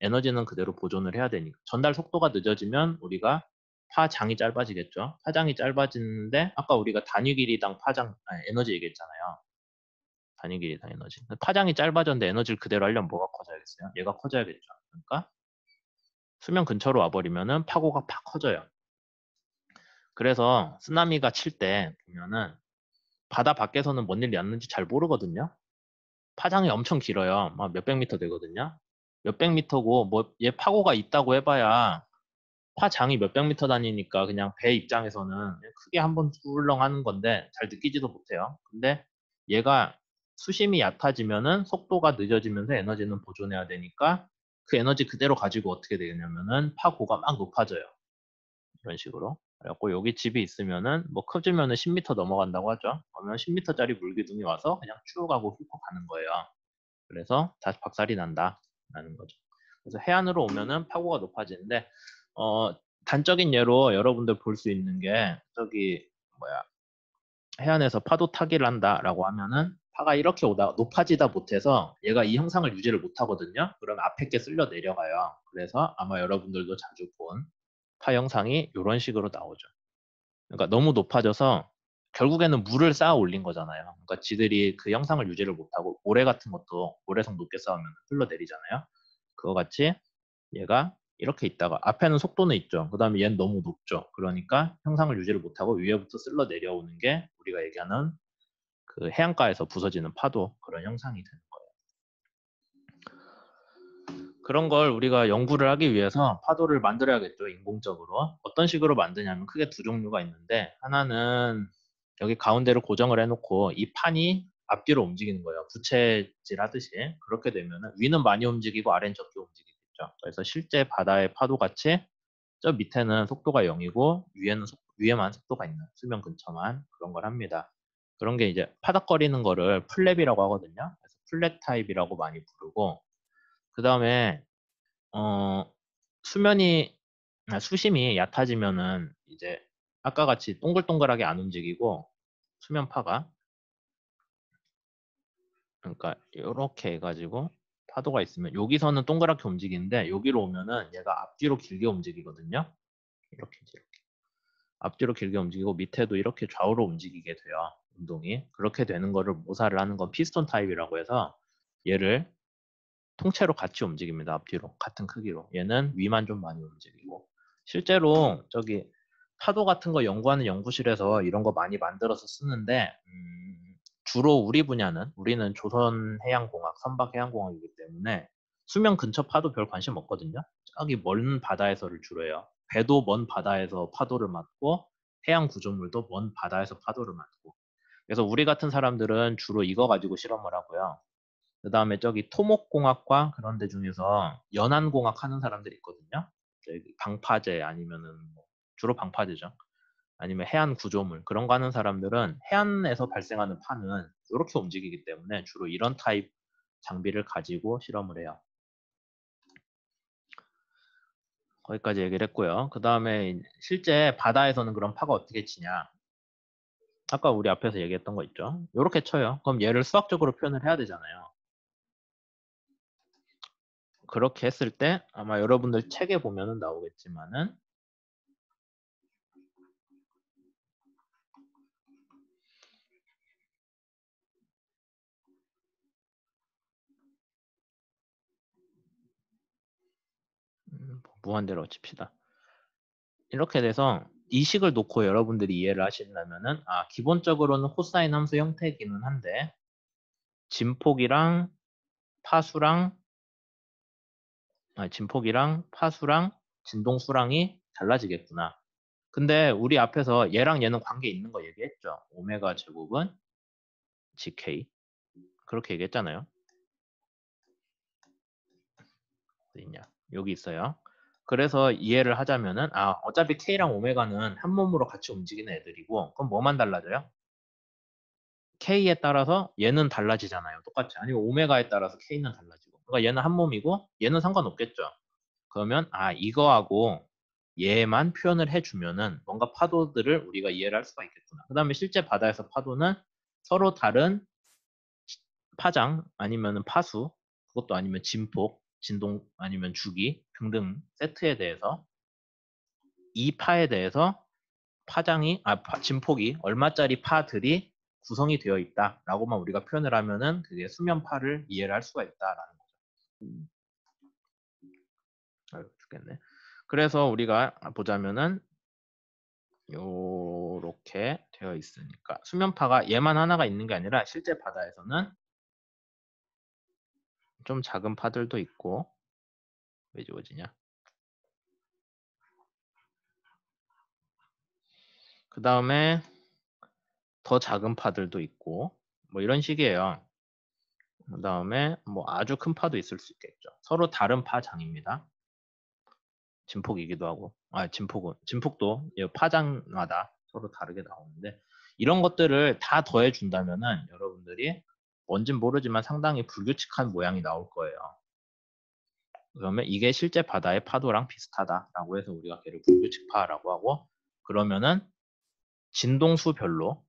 에너지는 그대로 보존을 해야 되니까 전달 속도가 늦어지면 우리가 파장이 짧아지겠죠. 파장이 짧아지는데 아까 우리가 단위 길이당 파장 아니, 에너지 얘기했잖아요. 단위 길이당 에너지. 파장이 짧아졌는데 에너지를 그대로 하려면 뭐가 커져야겠어요? 얘가 커져야겠죠. 그러니까 수면 근처로 와버리면은 파고가 팍 커져요. 그래서 쓰나미가 칠 때 보면은 바다 밖에서는 뭔 일이 났는지 잘 모르거든요. 파장이 엄청 길어요. 막 몇백 미터 되거든요. 몇백 미터고 뭐 얘 파고가 있다고 해봐야 파장이 몇백 미터 다니니까 그냥 배 입장에서는 크게 한번 훌렁 하는 건데 잘 느끼지도 못해요. 근데 얘가 수심이 얕아지면은 속도가 늦어지면서 에너지는 보존해야 되니까 그 에너지 그대로 가지고 어떻게 되냐면은 파고가 막 높아져요. 이런 식으로. 그래갖고 여기 집이 있으면은 뭐 커지면은 10m 넘어간다고 하죠. 그러면 10m짜리 물기둥이 와서 그냥 쭉 하고 훑고 가는 거예요. 그래서 다시 박살이 난다라는 거죠. 그래서 해안으로 오면은 파고가 높아지는데 어 단적인 예로 여러분들 볼 수 있는 게 저기 뭐야 해안에서 파도 타기를 한다라고 하면은 파가 이렇게 오다 높아지다 못해서 얘가 이 형상을 유지를 못하거든요. 그럼 앞에 게 쓸려 내려가요. 그래서 아마 여러분들도 자주 본 파 형상이 이런 식으로 나오죠. 그러니까 너무 높아져서 결국에는 물을 쌓아 올린 거잖아요. 그러니까 지들이 그 형상을 유지를 못하고 모래 같은 것도 모래성 높게 쌓으면 흘러내리잖아요. 그거 같이 얘가 이렇게 있다가 앞에는 속도는 있죠. 그 다음에 얘는 너무 높죠. 그러니까 형상을 유지를 못하고 위에부터 쓸러 내려오는 게 우리가 얘기하는 그 해안가에서 부서지는 파도 그런 형상이 되는 거예요. 그런 걸 우리가 연구를 하기 위해서 파도를 만들어야겠죠. 인공적으로. 어떤 식으로 만드냐면 크게 두 종류가 있는데 하나는 여기 가운데를 고정을 해놓고 이 판이 앞뒤로 움직이는 거예요. 부채질 하듯이. 그렇게 되면 위는 많이 움직이고 아래는 적게 움직이겠죠. 그래서 실제 바다의 파도 같이 저 밑에는 속도가 0이고 위에는 속, 위에만 속도가 있는 수면 근처만 그런 걸 합니다. 그런 게 이제 파닥거리는 거를 flap이라고 하거든요. 그래서 flap type이라고 많이 부르고 그 다음에 어, 수면이 아, 수심이 얕아지면은 이제 아까 같이 동글동글하게 안 움직이고 수면파가 그러니까 이렇게 해가지고 파도가 있으면 여기서는 동그랗게 움직이는데 여기로 오면은 얘가 앞뒤로 길게 움직이거든요. 이렇게 이렇게 앞뒤로 길게 움직이고 밑에도 이렇게 좌우로 움직이게 돼요. 운동이 그렇게 되는 거를 모사를 하는 건 피스톤 타입이라고 해서 얘를 통째로 같이 움직입니다. 앞뒤로 같은 크기로 얘는 위만 좀 많이 움직이고 실제로 저기 파도 같은 거 연구하는 연구실에서 이런 거 많이 만들어서 쓰는데 음, 주로 우리 분야는 우리는 조선해양공학, 선박해양공학이기 때문에 수면 근처 파도 별 관심 없거든요. 저기 먼 바다에서를 주로 해요. 배도 먼 바다에서 파도를 맞고 해양 구조물도 먼 바다에서 파도를 맞고 그래서 우리 같은 사람들은 주로 이거 가지고 실험을 하고요. 그 다음에 저기 토목공학과 그런 데 중에서 연안공학 하는 사람들이 있거든요. 방파제 아니면은 뭐 주로 방파제죠. 아니면 해안 구조물 그런 거 하는 사람들은 해안에서 발생하는 파는 이렇게 움직이기 때문에 주로 이런 타입 장비를 가지고 실험을 해요. 거기까지 얘기를 했고요. 그 다음에 실제 바다에서는 그런 파가 어떻게 치냐. 아까 우리 앞에서 얘기했던 거 있죠. 이렇게 쳐요. 그럼 얘를 수학적으로 표현을 해야 되잖아요. 그렇게 했을 때 아마 여러분들 책에 보면은 나오겠지만은 음, 무한대로 칩시다. 이렇게 돼서 이 식을 놓고 여러분들이 이해를 하신다면은 아 기본적으로는 코사인 함수 형태이기는 한데 진폭이랑 파수랑 아, 진폭이랑 파수랑 진동수랑이 달라지겠구나. 근데 우리 앞에서 얘랑 얘는 관계 있는 거 얘기했죠. 오메가 제곱은 gk 그렇게 얘기했잖아요. 어디 있냐? 여기 있어요. 그래서 이해를 하자면은 아 어차피 K랑 오메가는 한 몸으로 같이 움직이는 애들이고 그럼 뭐만 달라져요? K에 따라서 얘는 달라지잖아요. 똑같이. 아니면 오메가에 따라서 K는 달라지고. 그러니까 얘는 한 몸이고 얘는 상관없겠죠. 그러면 아 이거하고 얘만 표현을 해주면은 뭔가 파도들을 우리가 이해를 할 수가 있겠구나. 그 다음에 실제 바다에서 파도는 서로 다른 파장 아니면 파수 그것도 아니면 진폭 진동 아니면 주기 등등 세트에 대해서 이 파에 대해서 파장이 아 파, 진폭이 얼마짜리 파들이 구성이 되어 있다라고만 우리가 표현을 하면은 그게 수면파를 이해를 할 수가 있다라는 거죠. 음. 아유 죽겠네. 그래서 우리가 보자면은 요렇게 되어 있으니까 수면파가 얘만 하나가 있는 게 아니라 실제 바다에서는 좀 작은 파들도 있고. 왜 지워지냐? 그 다음에 더 작은 파들도 있고. 뭐 이런 식이에요. 그 다음에 뭐 아주 큰 파도 있을 수 있겠죠. 서로 다른 파장입니다. 진폭이기도 하고. 아 진폭은 진폭도 파장마다 서로 다르게 나오는데 이런 것들을 다 더해 준다면은 여러분들이 뭔진 모르지만 상당히 불규칙한 모양이 나올 거예요. 그러면 이게 실제 바다의 파도랑 비슷하다라고 해서 우리가 걔를 불규칙파라고 하고 그러면은 진동수별로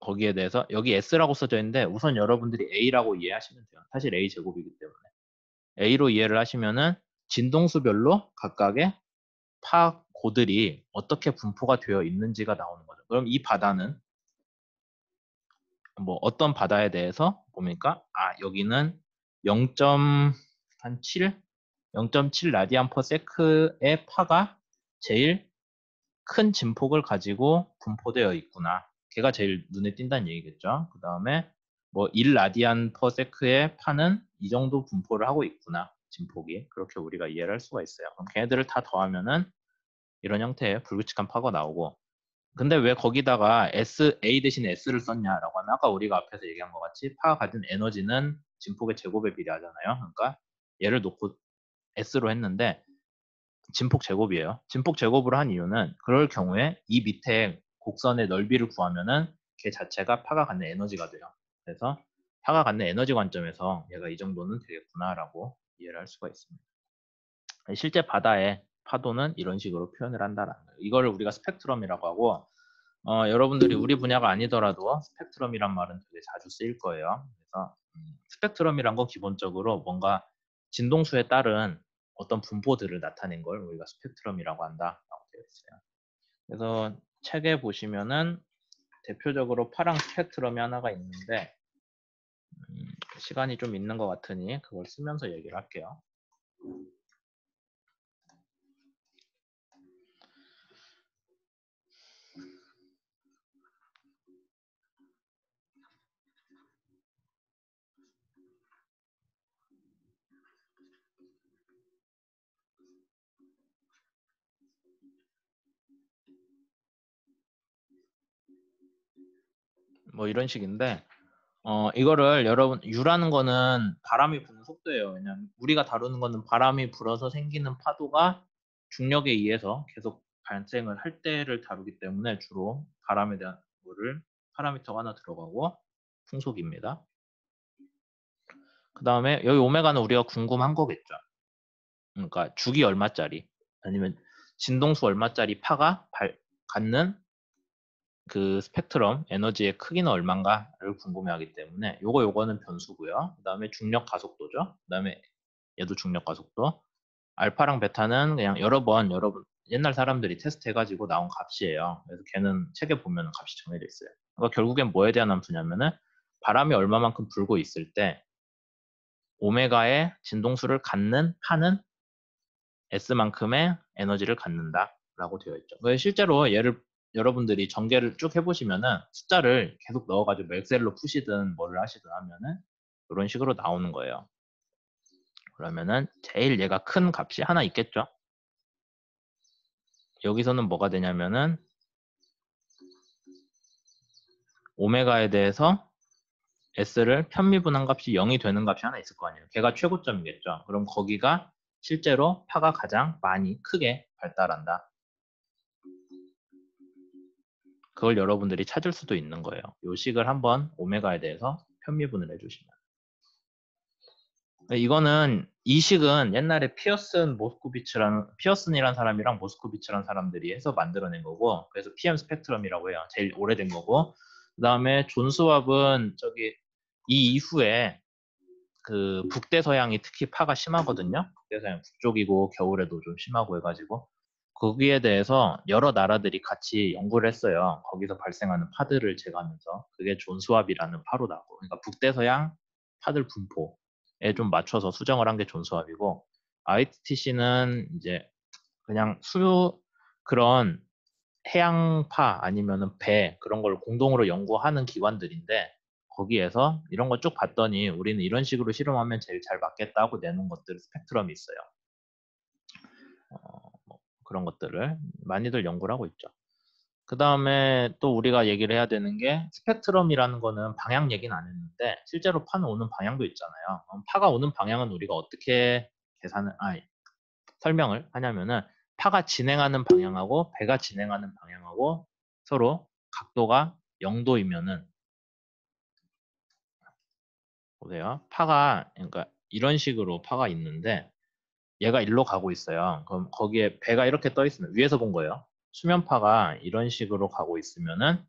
거기에 대해서 여기 S라고 써져 있는데 우선 여러분들이 A라고 이해하시면 돼요. 사실 A 제곱이기 때문에 A로 이해를 하시면은 진동수별로 각각의 파고들이 어떻게 분포가 되어 있는지가 나오는 거죠. 그럼 이 바다는 뭐 어떤 바다에 대해서 보니까 아 여기는 0.7 0.7 radian per sec의 파가 제일 큰 진폭을 가지고 분포되어 있구나. 걔가 제일 눈에 띈다는 얘기겠죠. 그 다음에 뭐 1 radian per sec의 파는 이 정도 분포를 하고 있구나. 진폭이. 그렇게 우리가 이해를 할 수가 있어요. 그럼 걔네들을 다 더하면은 이런 형태의 불규칙한 파가 나오고 근데 왜 거기다가 S, A 대신에 S를 썼냐라고 하면 아까 우리가 앞에서 얘기한 것 같이 파가 가진 에너지는 진폭의 제곱에 비례하잖아요. 그러니까 얘를 놓고 S로 했는데 진폭 제곱이에요. 진폭 제곱으로 한 이유는 그럴 경우에 이 밑에 곡선의 넓이를 구하면은 걔 자체가 파가 갖는 에너지가 돼요. 그래서 파가 갖는 에너지 관점에서 얘가 이 정도는 되겠구나라고 이해를 할 수가 있습니다. 실제 바다에 파도는 이런 식으로 표현을 한다라는 거예요. 이거를 우리가 스펙트럼이라고 하고 어, 여러분들이 우리 분야가 아니더라도 스펙트럼이란 말은 되게 자주 쓰일 거예요. 그래서 음, 스펙트럼이란 건 기본적으로 뭔가 진동수에 따른 어떤 분포들을 나타낸 걸 우리가 스펙트럼이라고 한다라고 되어 있어요. 그래서 책에 보시면은 대표적으로 파랑 스펙트럼이 하나가 있는데 음, 시간이 좀 있는 것 같으니 그걸 쓰면서 얘기를 할게요. 뭐 이런 식인데 어 이거를 여러분 U라는 거는 바람이 부는 속도예요. 왜냐면 우리가 다루는 거는 바람이 불어서 생기는 파도가 중력에 의해서 계속 발생을 할 때를 다루기 때문에 주로 바람에 대한 거를 파라미터가 하나 들어가고 풍속입니다. 그 다음에 여기 오메가는 우리가 궁금한 거겠죠. 그러니까 주기 얼마짜리 아니면 진동수 얼마짜리 파가 발, 갖는 그 스펙트럼 에너지의 크기는 얼마인가를 궁금해하기 때문에 요거 요거는 변수고요. 그 다음에 중력 가속도죠. 그 다음에 얘도 중력 가속도. 알파랑 베타는 그냥 여러 번 여러분 옛날 사람들이 테스트 해가지고 나온 값이에요. 그래서 걔는 책에 보면 값이 정해져 있어요. 그러니까 결국엔 뭐에 대한 함수냐면은 바람이 얼마만큼 불고 있을 때 오메가의 진동수를 갖는 파는 S만큼의 에너지를 갖는다라고 되어 있죠. 실제로 얘를 여러분들이 전개를 쭉 해보시면은 숫자를 계속 넣어가지고 엑셀로 푸시든 뭐를 하시든 하면은 이런 식으로 나오는 거예요. 그러면은 제일 얘가 큰 값이 하나 있겠죠. 여기서는 뭐가 되냐면은 오메가에 대해서 S를 편미분한 값이 0이 되는 값이 하나 있을 거 아니에요. 걔가 최고점이겠죠. 그럼 거기가 실제로 파가 가장 많이 크게 발달한다. 그걸 여러분들이 찾을 수도 있는 거예요. 요 식을 한번 오메가에 대해서 편미분을 해주시면. 이거는 이 식은 옛날에 피어슨 모스코비츠라는 피어슨이라는 사람이랑 모스코비츠라는 사람들이 해서 만들어낸 거고 그래서 PM 스펙트럼이라고 해요. 제일 오래된 거고 그 다음에 JONSWAP은 저기 이 이후에 그 북대서양이 특히 파가 심하거든요. 북대서양 북쪽이고 겨울에도 좀 심하고 해가지고 거기에 대해서 여러 나라들이 같이 연구를 했어요. 거기서 발생하는 파들을 제거하면서 그게 JONSWAP이라는 파로 나고 그러니까 북대서양 파들 분포에 좀 맞춰서 수정을 한 게 JONSWAP이고 ITTC는 이제 그냥 수 그런 해양파 아니면은 배 그런 걸 공동으로 연구하는 기관들인데 거기에서 이런 거 쭉 봤더니 우리는 이런 식으로 실험하면 제일 잘 맞겠다고 내놓은 것들 스펙트럼이 있어요. 어, 뭐 그런 것들을 많이들 연구를 하고 있죠. 그 다음에 또 우리가 얘기를 해야 되는 게 스펙트럼이라는 거는 방향 얘기는 안 했는데 실제로 파는 오는 방향도 있잖아요. 파가 오는 방향은 우리가 어떻게 계산을, 아 설명을 하냐면은 파가 진행하는 방향하고 배가 진행하는 방향하고 서로 각도가 0도이면은 보세요. 파가 그러니까 이런 식으로 파가 있는데 얘가 일로 가고 있어요. 그럼 거기에 배가 이렇게 떠 있으면 위에서 본 거예요. 수면파가 이런 식으로 가고 있으면은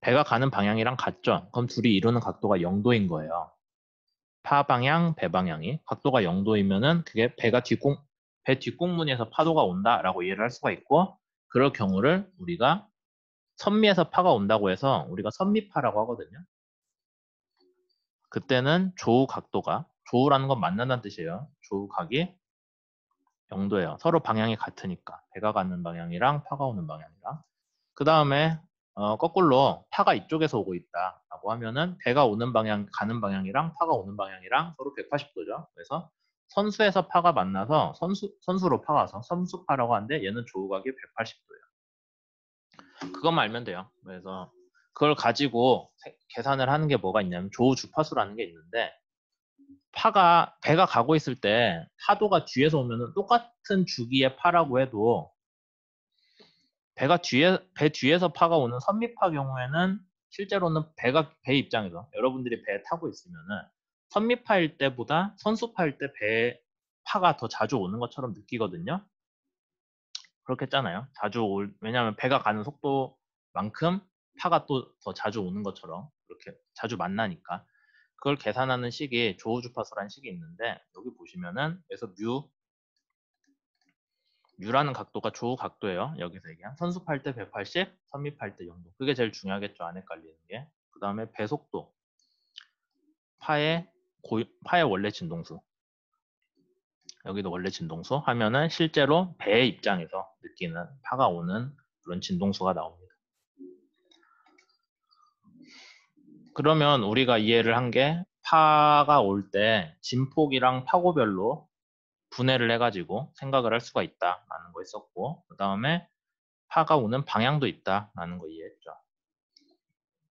배가 가는 방향이랑 같죠. 그럼 둘이 이루는 각도가 0도인 거예요. 파 방향, 배 방향이 각도가 0도이면은 그게 배가 뒷공 배 뒷공문에서 파도가 온다라고 이해를 할 수가 있고 그럴 경우를 우리가 선미에서 파가 온다고 해서 우리가 선미파라고 하거든요. 그때는 조우 각도가 조우라는 건 만난다는 뜻이에요. 조우 각이 0도예요. 서로 방향이 같으니까 배가 가는 방향이랑 파가 오는 방향이랑 그 다음에 어, 거꾸로 파가 이쪽에서 오고 있다라고 하면은 배가 오는 방향 가는 방향이랑 파가 오는 방향이랑 서로 180도죠. 그래서 선수에서 파가 만나서 선수 선수로 파가서 선수파라고 하는데 얘는 조우각이 180도예요. 그것만 알면 돼요. 그래서 그걸 가지고 계산을 하는 게 뭐가 있냐면 조우 주파수라는 게 있는데 파가 배가 가고 있을 때 파도가 뒤에서 오면은 똑같은 주기의 파라고 해도 배가 뒤에 배 뒤에서 파가 오는 선미파 경우에는 실제로는 배가 배 입장에서 여러분들이 배에 타고 있으면은 선미파일 때보다 선수파일 때 배 파가 더 자주 오는 것처럼 느끼거든요. 그렇겠잖아요. 자주 올, 왜냐하면 배가 가는 속도만큼 파가 또 더 자주 오는 것처럼 그렇게 자주 만나니까 그걸 계산하는 식이 조우 주파수라는 식이 있는데 여기 보시면은 그래서 뮤 뮤라는 각도가 조우 각도예요. 여기서 얘기한 선수팔 때 180, 선미팔 때 0도. 그게 제일 중요하겠죠. 안에 깔리는 게. 그 다음에 배속도. 파의 고, 파의 원래 진동수. 여기도 원래 진동수 하면은 실제로 배의 입장에서 느끼는 파가 오는 그런 진동수가 나옵니다. 그러면 우리가 이해를 한 게 파가 올 때 진폭이랑 파고별로 분해를 해가지고 생각을 할 수가 있다라는 거 있었고 그 다음에 파가 오는 방향도 있다라는 거 이해했죠.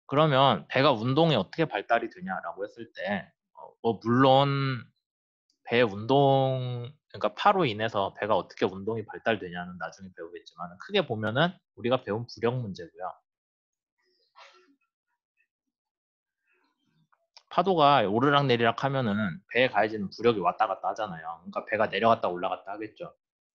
그러면 배가 운동이 어떻게 발달이 되냐라고 했을 때, 어, 뭐 물론 배 운동 그러니까 파로 인해서 배가 어떻게 운동이 발달되냐는 나중에 배우겠지만 크게 보면은 우리가 배운 부력 문제고요. 파도가 오르락 내리락 하면은 배에 가해지는 부력이 왔다 갔다 하잖아요. 그러니까 배가 내려갔다 올라갔다 하겠죠.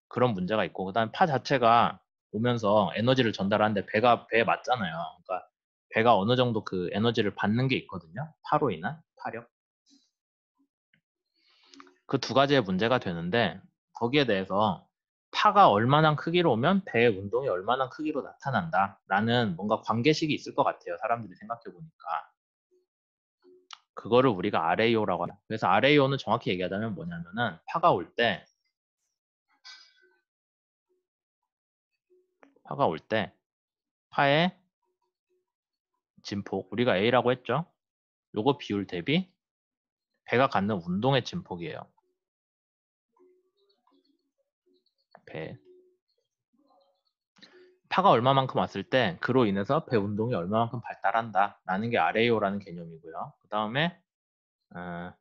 그런 문제가 있고 그다음에 파 자체가 오면서 에너지를 전달하는데 배가 배에 맞잖아요. 그러니까 배가 어느 정도 그 에너지를 받는 게 있거든요. 파로 인한 파력. 그 두 가지의 문제가 되는데 거기에 대해서 파가 얼마나 크기로 오면 배의 운동이 얼마나 크기로 나타난다라는 뭔가 관계식이 있을 것 같아요. 사람들이 생각해 보니까. 그거를 우리가 RAO라고 하죠. 그래서 RAO는 정확히 얘기하자면 뭐냐면은 파가 올 때 파가 올 때 파의 진폭 우리가 A라고 했죠. 요거 비율 대비 배가 갖는 운동의 진폭이에요. 배 파가 얼마만큼 왔을 때 그로 인해서 배 운동이 얼마만큼 발달한다 라는 게 RAO라는 개념이고요. 그 다음에 어,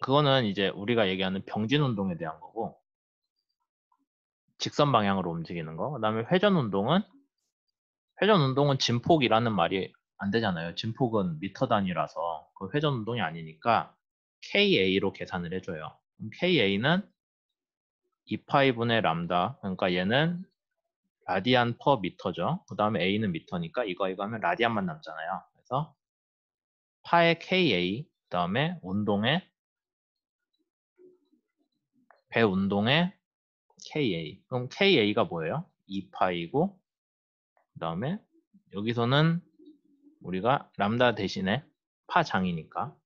그거는 이제 우리가 얘기하는 병진 운동에 대한 거고 직선 방향으로 움직이는 거. 그 다음에 회전 운동은 회전 운동은 진폭이라는 말이 안 되잖아요. 진폭은 미터 단위라서 그 회전 운동이 아니니까 KA로 계산을 해줘요. KA는 2파이분의 람다 그러니까 얘는 라디안 퍼 미터죠. 그 다음에 A는 미터니까 이거 이거 하면 라디안만 남잖아요. 그래서 파의 KA 그 다음에 운동의 배 운동의 KA 그럼 KA가 뭐예요? 2파이고 그 다음에 여기서는 우리가 람다 대신에 파장이니까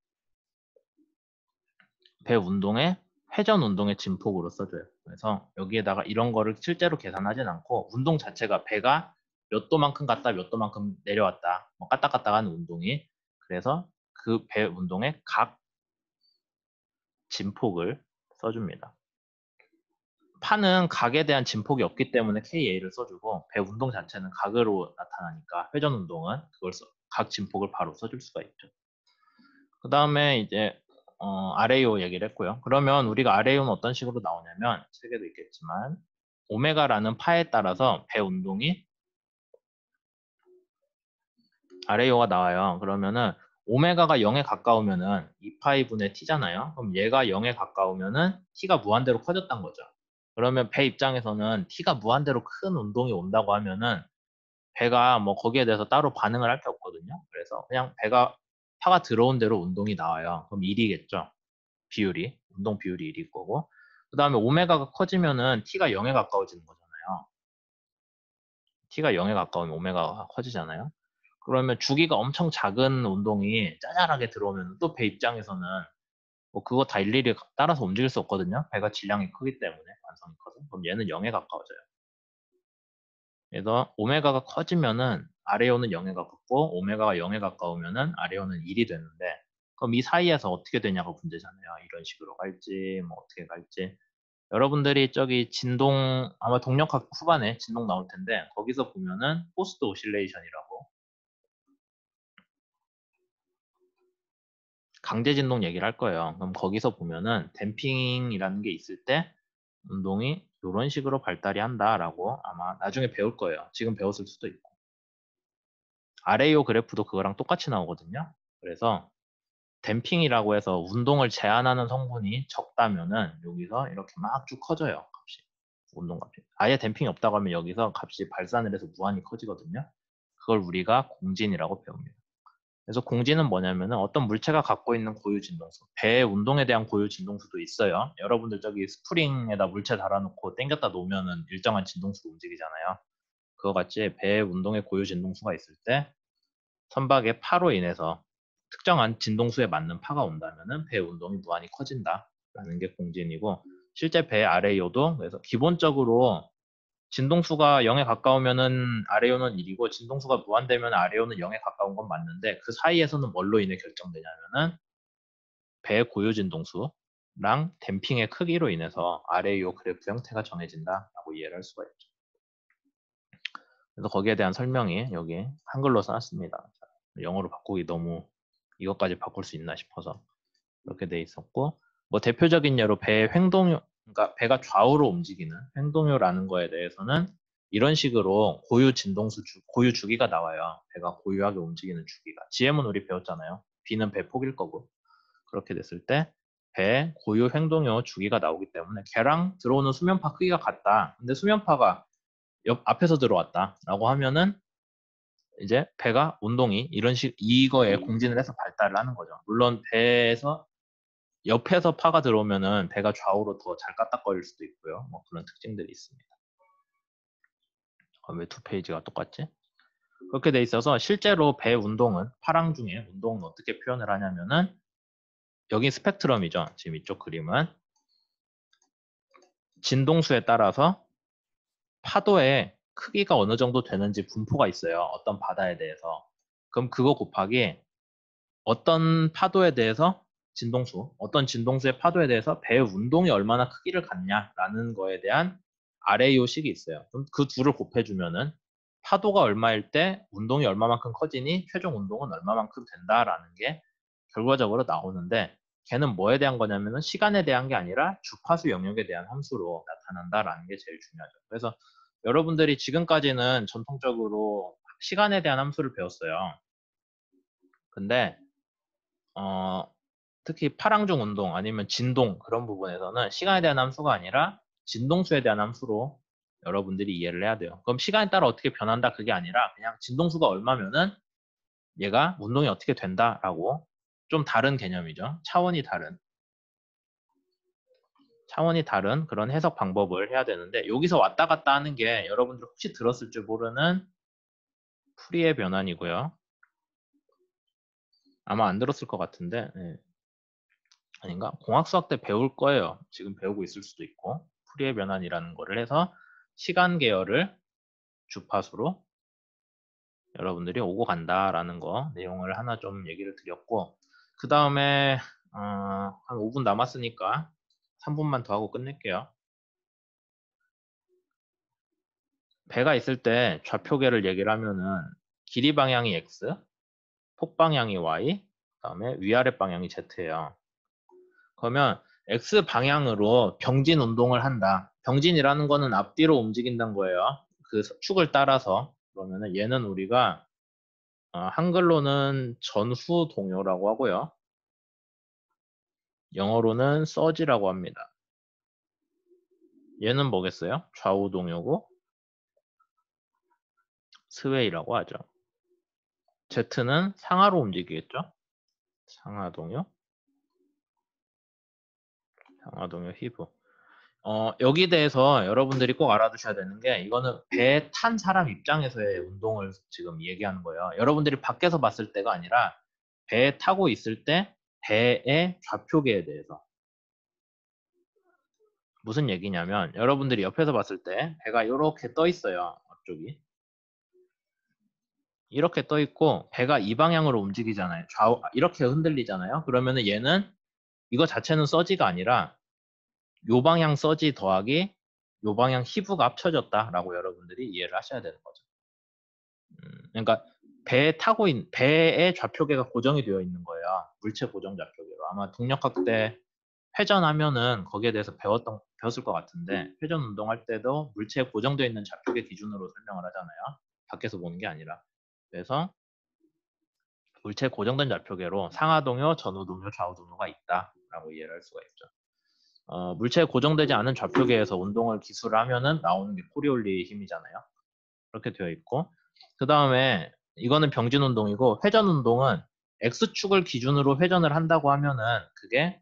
배 운동의 회전 운동의 진폭으로 써줘요. 그래서 여기에다가 이런 거를 실제로 계산하진 않고 운동 자체가 배가 몇 도만큼 갔다 몇 도만큼 내려왔다 뭐 까딱까딱 하는 운동이 그래서 그 배 운동의 각 진폭을 써줍니다. 파는 각에 대한 진폭이 없기 때문에 KA를 써주고 배 운동 자체는 각으로 나타나니까 회전 운동은 그걸 써, 각 진폭을 바로 써줄 수가 있죠. 그 다음에 이제 어, RAO 얘기를 했고요. 그러면 우리가 RAO는 어떤 식으로 나오냐면 책에도 있겠지만 오메가라는 파에 따라서 배 운동이 RAO가 나와요. 그러면은 오메가가 0에 가까우면은 2파이분의 t잖아요. 그럼 얘가 0에 가까우면은 t가 무한대로 커졌단 거죠. 그러면 배 입장에서는 t가 무한대로 큰 운동이 온다고 하면은 배가 뭐 거기에 대해서 따로 반응을 할 게 없거든요. 그래서 그냥 배가 파가 들어온 대로 운동이 나와요. 그럼 1이겠죠. 비율이. 운동 비율이 1일 거고. 그 다음에 오메가가 커지면은 t가 0에 가까워지는 거잖아요. t가 0에 가까우면 오메가가 커지잖아요. 그러면 주기가 엄청 작은 운동이 짜잘하게 들어오면 또 배 입장에서는 뭐 그거 다 일일이 따라서 움직일 수 없거든요. 배가 질량이 크기 때문에 완성이 커서. 그럼 얘는 0에 가까워져요. 그래서 오메가가 커지면은 아레오는 0에 가깝고 오메가가 0에 가까우면은 아레오는 1이 되는데 그럼 이 사이에서 어떻게 되냐가 문제잖아요. 이런 식으로 갈지 뭐 어떻게 갈지 여러분들이 저기 진동 아마 동력학 후반에 진동 나올 텐데 거기서 보면은 forced oscillation이라고 강제 진동 얘기를 할 거예요. 그럼 거기서 보면은 damping이라는 게 있을 때 운동이 이런 식으로 발달이 한다라고 아마 나중에 배울 거예요. 지금 배웠을 수도 있고. RAO 그래프도 그거랑 똑같이 나오거든요. 그래서 댐핑이라고 해서 운동을 제한하는 성분이 적다면은 여기서 이렇게 막 쭉 커져요. 값이. 운동 값이. 아예 댐핑이 없다고 하면 여기서 값이 발산을 해서 무한히 커지거든요. 그걸 우리가 공진이라고 배웁니다. 그래서 공진은 뭐냐면은 어떤 물체가 갖고 있는 고유 진동수, 배의 운동에 대한 고유 진동수도 있어요. 여러분들 저기 스프링에다 물체 달아놓고 당겼다 놓으면은 일정한 진동수로 움직이잖아요. 그거 같이 배의 운동에 고유 진동수가 있을 때 선박의 파로 인해서 특정한 진동수에 맞는 파가 온다면은 배 운동이 무한히 커진다라는 게 공진이고 실제 배 RAO도 그래서 기본적으로 진동수가 0에 가까우면은 아레오는 1이고 진동수가 무한되면 아레오는 0에 가까운 건 맞는데 그 사이에서는 뭘로 인해 결정되냐면은 배 고유 진동수랑 댐핑의 크기로 인해서 아레오 그래프 형태가 정해진다라고 이해를 할 수가 있죠. 그래서 거기에 대한 설명이 여기 한글로 써놨습니다. 영어로 바꾸기 너무 이것까지 바꿀 수 있나 싶어서 이렇게 돼 있었고 뭐 대표적인 예로 배의 횡동요 그러니까 배가 좌우로 움직이는 횡동요라는 거에 대해서는 이런 식으로 고유 진동수 주, 고유 주기가 나와요. 배가 고유하게 움직이는 주기가. GM은 우리 배웠잖아요. B는 배 폭일 거고. 그렇게 됐을 때 배 고유 횡동요 주기가 나오기 때문에 걔랑 들어오는 수면파 크기가 같다. 근데 수면파가 옆 앞에서 들어왔다라고 하면은 이제 배가 운동이 이런 식 이거에 공진을 해서 발달을 하는 거죠. 물론 배에서 옆에서 파가 들어오면은 배가 좌우로 더 잘 까딱거릴 수도 있고요. 뭐 그런 특징들이 있습니다. 아, 왜두 페이지가 똑같지? 그렇게 돼 있어서 실제로 배 운동은 파랑 중에 운동은 어떻게 표현을 하냐면은 여기 스펙트럼이죠. 지금 이쪽 그림은 진동수에 따라서 파도의 크기가 어느 정도 되는지 분포가 있어요. 어떤 바다에 대해서. 그럼 그거 곱하기 어떤 파도에 대해서 진동수, 어떤 진동수의 파도에 대해서 배의 운동이 얼마나 크기를 갖냐라는 거에 대한 RAO식이 있어요. 그럼 그 둘을 곱해주면은 파도가 얼마일 때 운동이 얼마만큼 커지니 최종 운동은 얼마만큼 된다라는 게 결과적으로 나오는데 걔는 뭐에 대한 거냐면은 시간에 대한 게 아니라 주파수 영역에 대한 함수로 나타난다라는 게 제일 중요하죠. 그래서 여러분들이 지금까지는 전통적으로 시간에 대한 함수를 배웠어요. 근데 어, 특히 파랑중 운동 아니면 진동 그런 부분에서는 시간에 대한 함수가 아니라 진동수에 대한 함수로 여러분들이 이해를 해야 돼요. 그럼 시간에 따라 어떻게 변한다 그게 아니라 그냥 진동수가 얼마면은 얘가 운동이 어떻게 된다라고 좀 다른 개념이죠. 차원이 다른 차원이 다른 그런 해석 방법을 해야 되는데 여기서 왔다 갔다 하는 게 여러분들 혹시 들었을 줄 모르는 풀이의 변환이고요. 아마 안 들었을 것 같은데 네. 아닌가? 공학수학 때 배울 거예요. 지금 배우고 있을 수도 있고 풀이의 변환이라는 거를 해서 시간 계열을 주파수로 여러분들이 오고 간다라는 거 내용을 하나 좀 얘기를 드렸고 그 다음에 어, 한 5분 남았으니까 3분만 더 하고 끝낼게요. 배가 있을 때 좌표계를 얘기를 하면은 길이 방향이 x, 폭 방향이 y, 그 다음에 위아래 방향이 z예요. 그러면 x 방향으로 병진 운동을 한다. 병진이라는 거는 앞뒤로 움직인다는 거예요. 그 축을 따라서 그러면은 얘는 우리가 어, 한글로는 전후 동요라고 하고요. 영어로는 서지라고 합니다. 얘는 뭐겠어요? 좌우 동요고 스웨이라고 하죠. Z는 상하로 움직이겠죠? 상하 동요. 상하 동요 히브. 어, 여기 대해서 여러분들이 꼭 알아두셔야 되는 게 이거는 배 탄 사람 입장에서의 운동을 지금 얘기하는 거예요. 여러분들이 밖에서 봤을 때가 아니라 배에 타고 있을 때 배의 좌표계에 대해서 무슨 얘기냐면 여러분들이 옆에서 봤을 때 배가 이렇게 떠 있어요. 앞쪽이 이렇게 떠 있고 배가 이 방향으로 움직이잖아요. 좌우 이렇게 흔들리잖아요. 그러면은 얘는 이거 자체는 서지가 아니라 요 방향 서지 더하기 요 방향 히브가 합쳐졌다라고 여러분들이 이해를 하셔야 되는 거죠. 음, 그러니까 배에 타고 있는 배의 좌표계가 고정이 되어 있는 거예요. 물체 고정 좌표계로. 아마 동력학 때 회전하면은 거기에 대해서 배웠던 배웠을 것 같은데 회전 운동할 때도 물체에 고정되어 있는 좌표계 기준으로 설명을 하잖아요. 밖에서 보는 게 아니라. 그래서 물체 고정된 좌표계로 상하동요, 전후동요, 좌우동요가 있다라고 이해를 할 수가 있죠. 어, 물체에 고정되지 않은 좌표계에서 운동을 기술을 하면은 나오는 게 코리올리 힘이잖아요. 그렇게 되어 있고 그 다음에 이거는 병진 운동이고 회전 운동은 X축을 기준으로 회전을 한다고 하면은 그게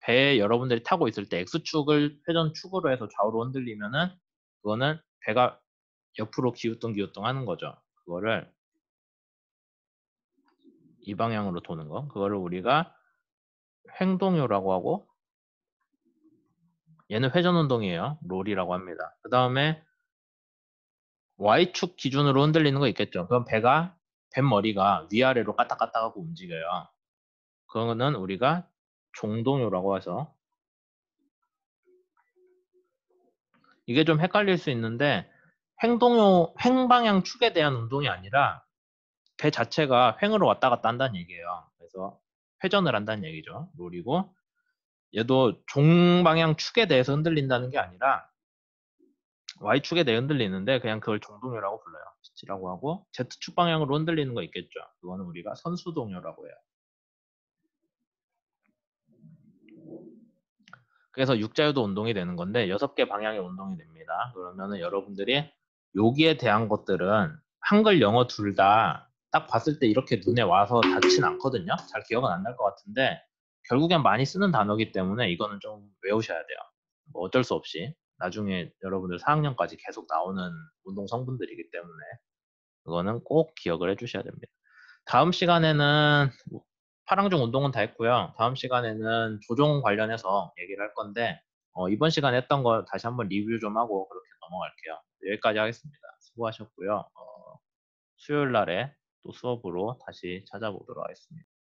배에 여러분들이 타고 있을 때 X축을 회전축으로 해서 좌우로 흔들리면은 그거는 배가 옆으로 기우뚱 기우뚱 하는 거죠. 그거를 이 방향으로 도는 거. 그거를 우리가 횡동요라고 하고 얘는 회전 운동이에요. 롤이라고 합니다. 그 다음에 Y축 기준으로 흔들리는 거 있겠죠. 그럼 배가 뱃머리가 위아래로 까딱까딱하고 움직여요. 그거는 우리가 종동요라고 해서 이게 좀 헷갈릴 수 있는데 횡동요 횡방향 축에 대한 운동이 아니라 배 자체가 횡으로 왔다 갔다 한다는 얘기예요. 그래서 회전을 한다는 얘기죠. 롤이고 얘도 종 방향 축에 대해서 흔들린다는 게 아니라 Y축에 대해 흔들리는데 그냥 그걸 종동요라고 불러요. C라고 하고 Z축 방향으로 흔들리는 거 있겠죠. 그거는 우리가 선수동요라고 해요. 그래서 육자유도 운동이 되는 건데 여섯 개 방향의 운동이 됩니다. 그러면은 여러분들이 여기에 대한 것들은 한글, 영어 둘 다 딱 봤을 때 이렇게 눈에 와서 닿진 않거든요. 잘 기억은 안 날 것 같은데 결국엔 많이 쓰는 단어기 때문에 이거는 좀 외우셔야 돼요. 뭐 어쩔 수 없이 나중에 여러분들 4학년까지 계속 나오는 운동 성분들이기 때문에 그거는 꼭 기억을 해주셔야 됩니다. 다음 시간에는 파랑종 운동은 다 했고요. 다음 시간에는 조종 관련해서 얘기를 할 건데 어, 이번 시간에 했던 거 다시 한번 리뷰 좀 하고 그렇게 넘어갈게요. 여기까지 하겠습니다. 수고하셨고요. 어, 수요일 날에 또 수업으로 다시 찾아보도록 하겠습니다.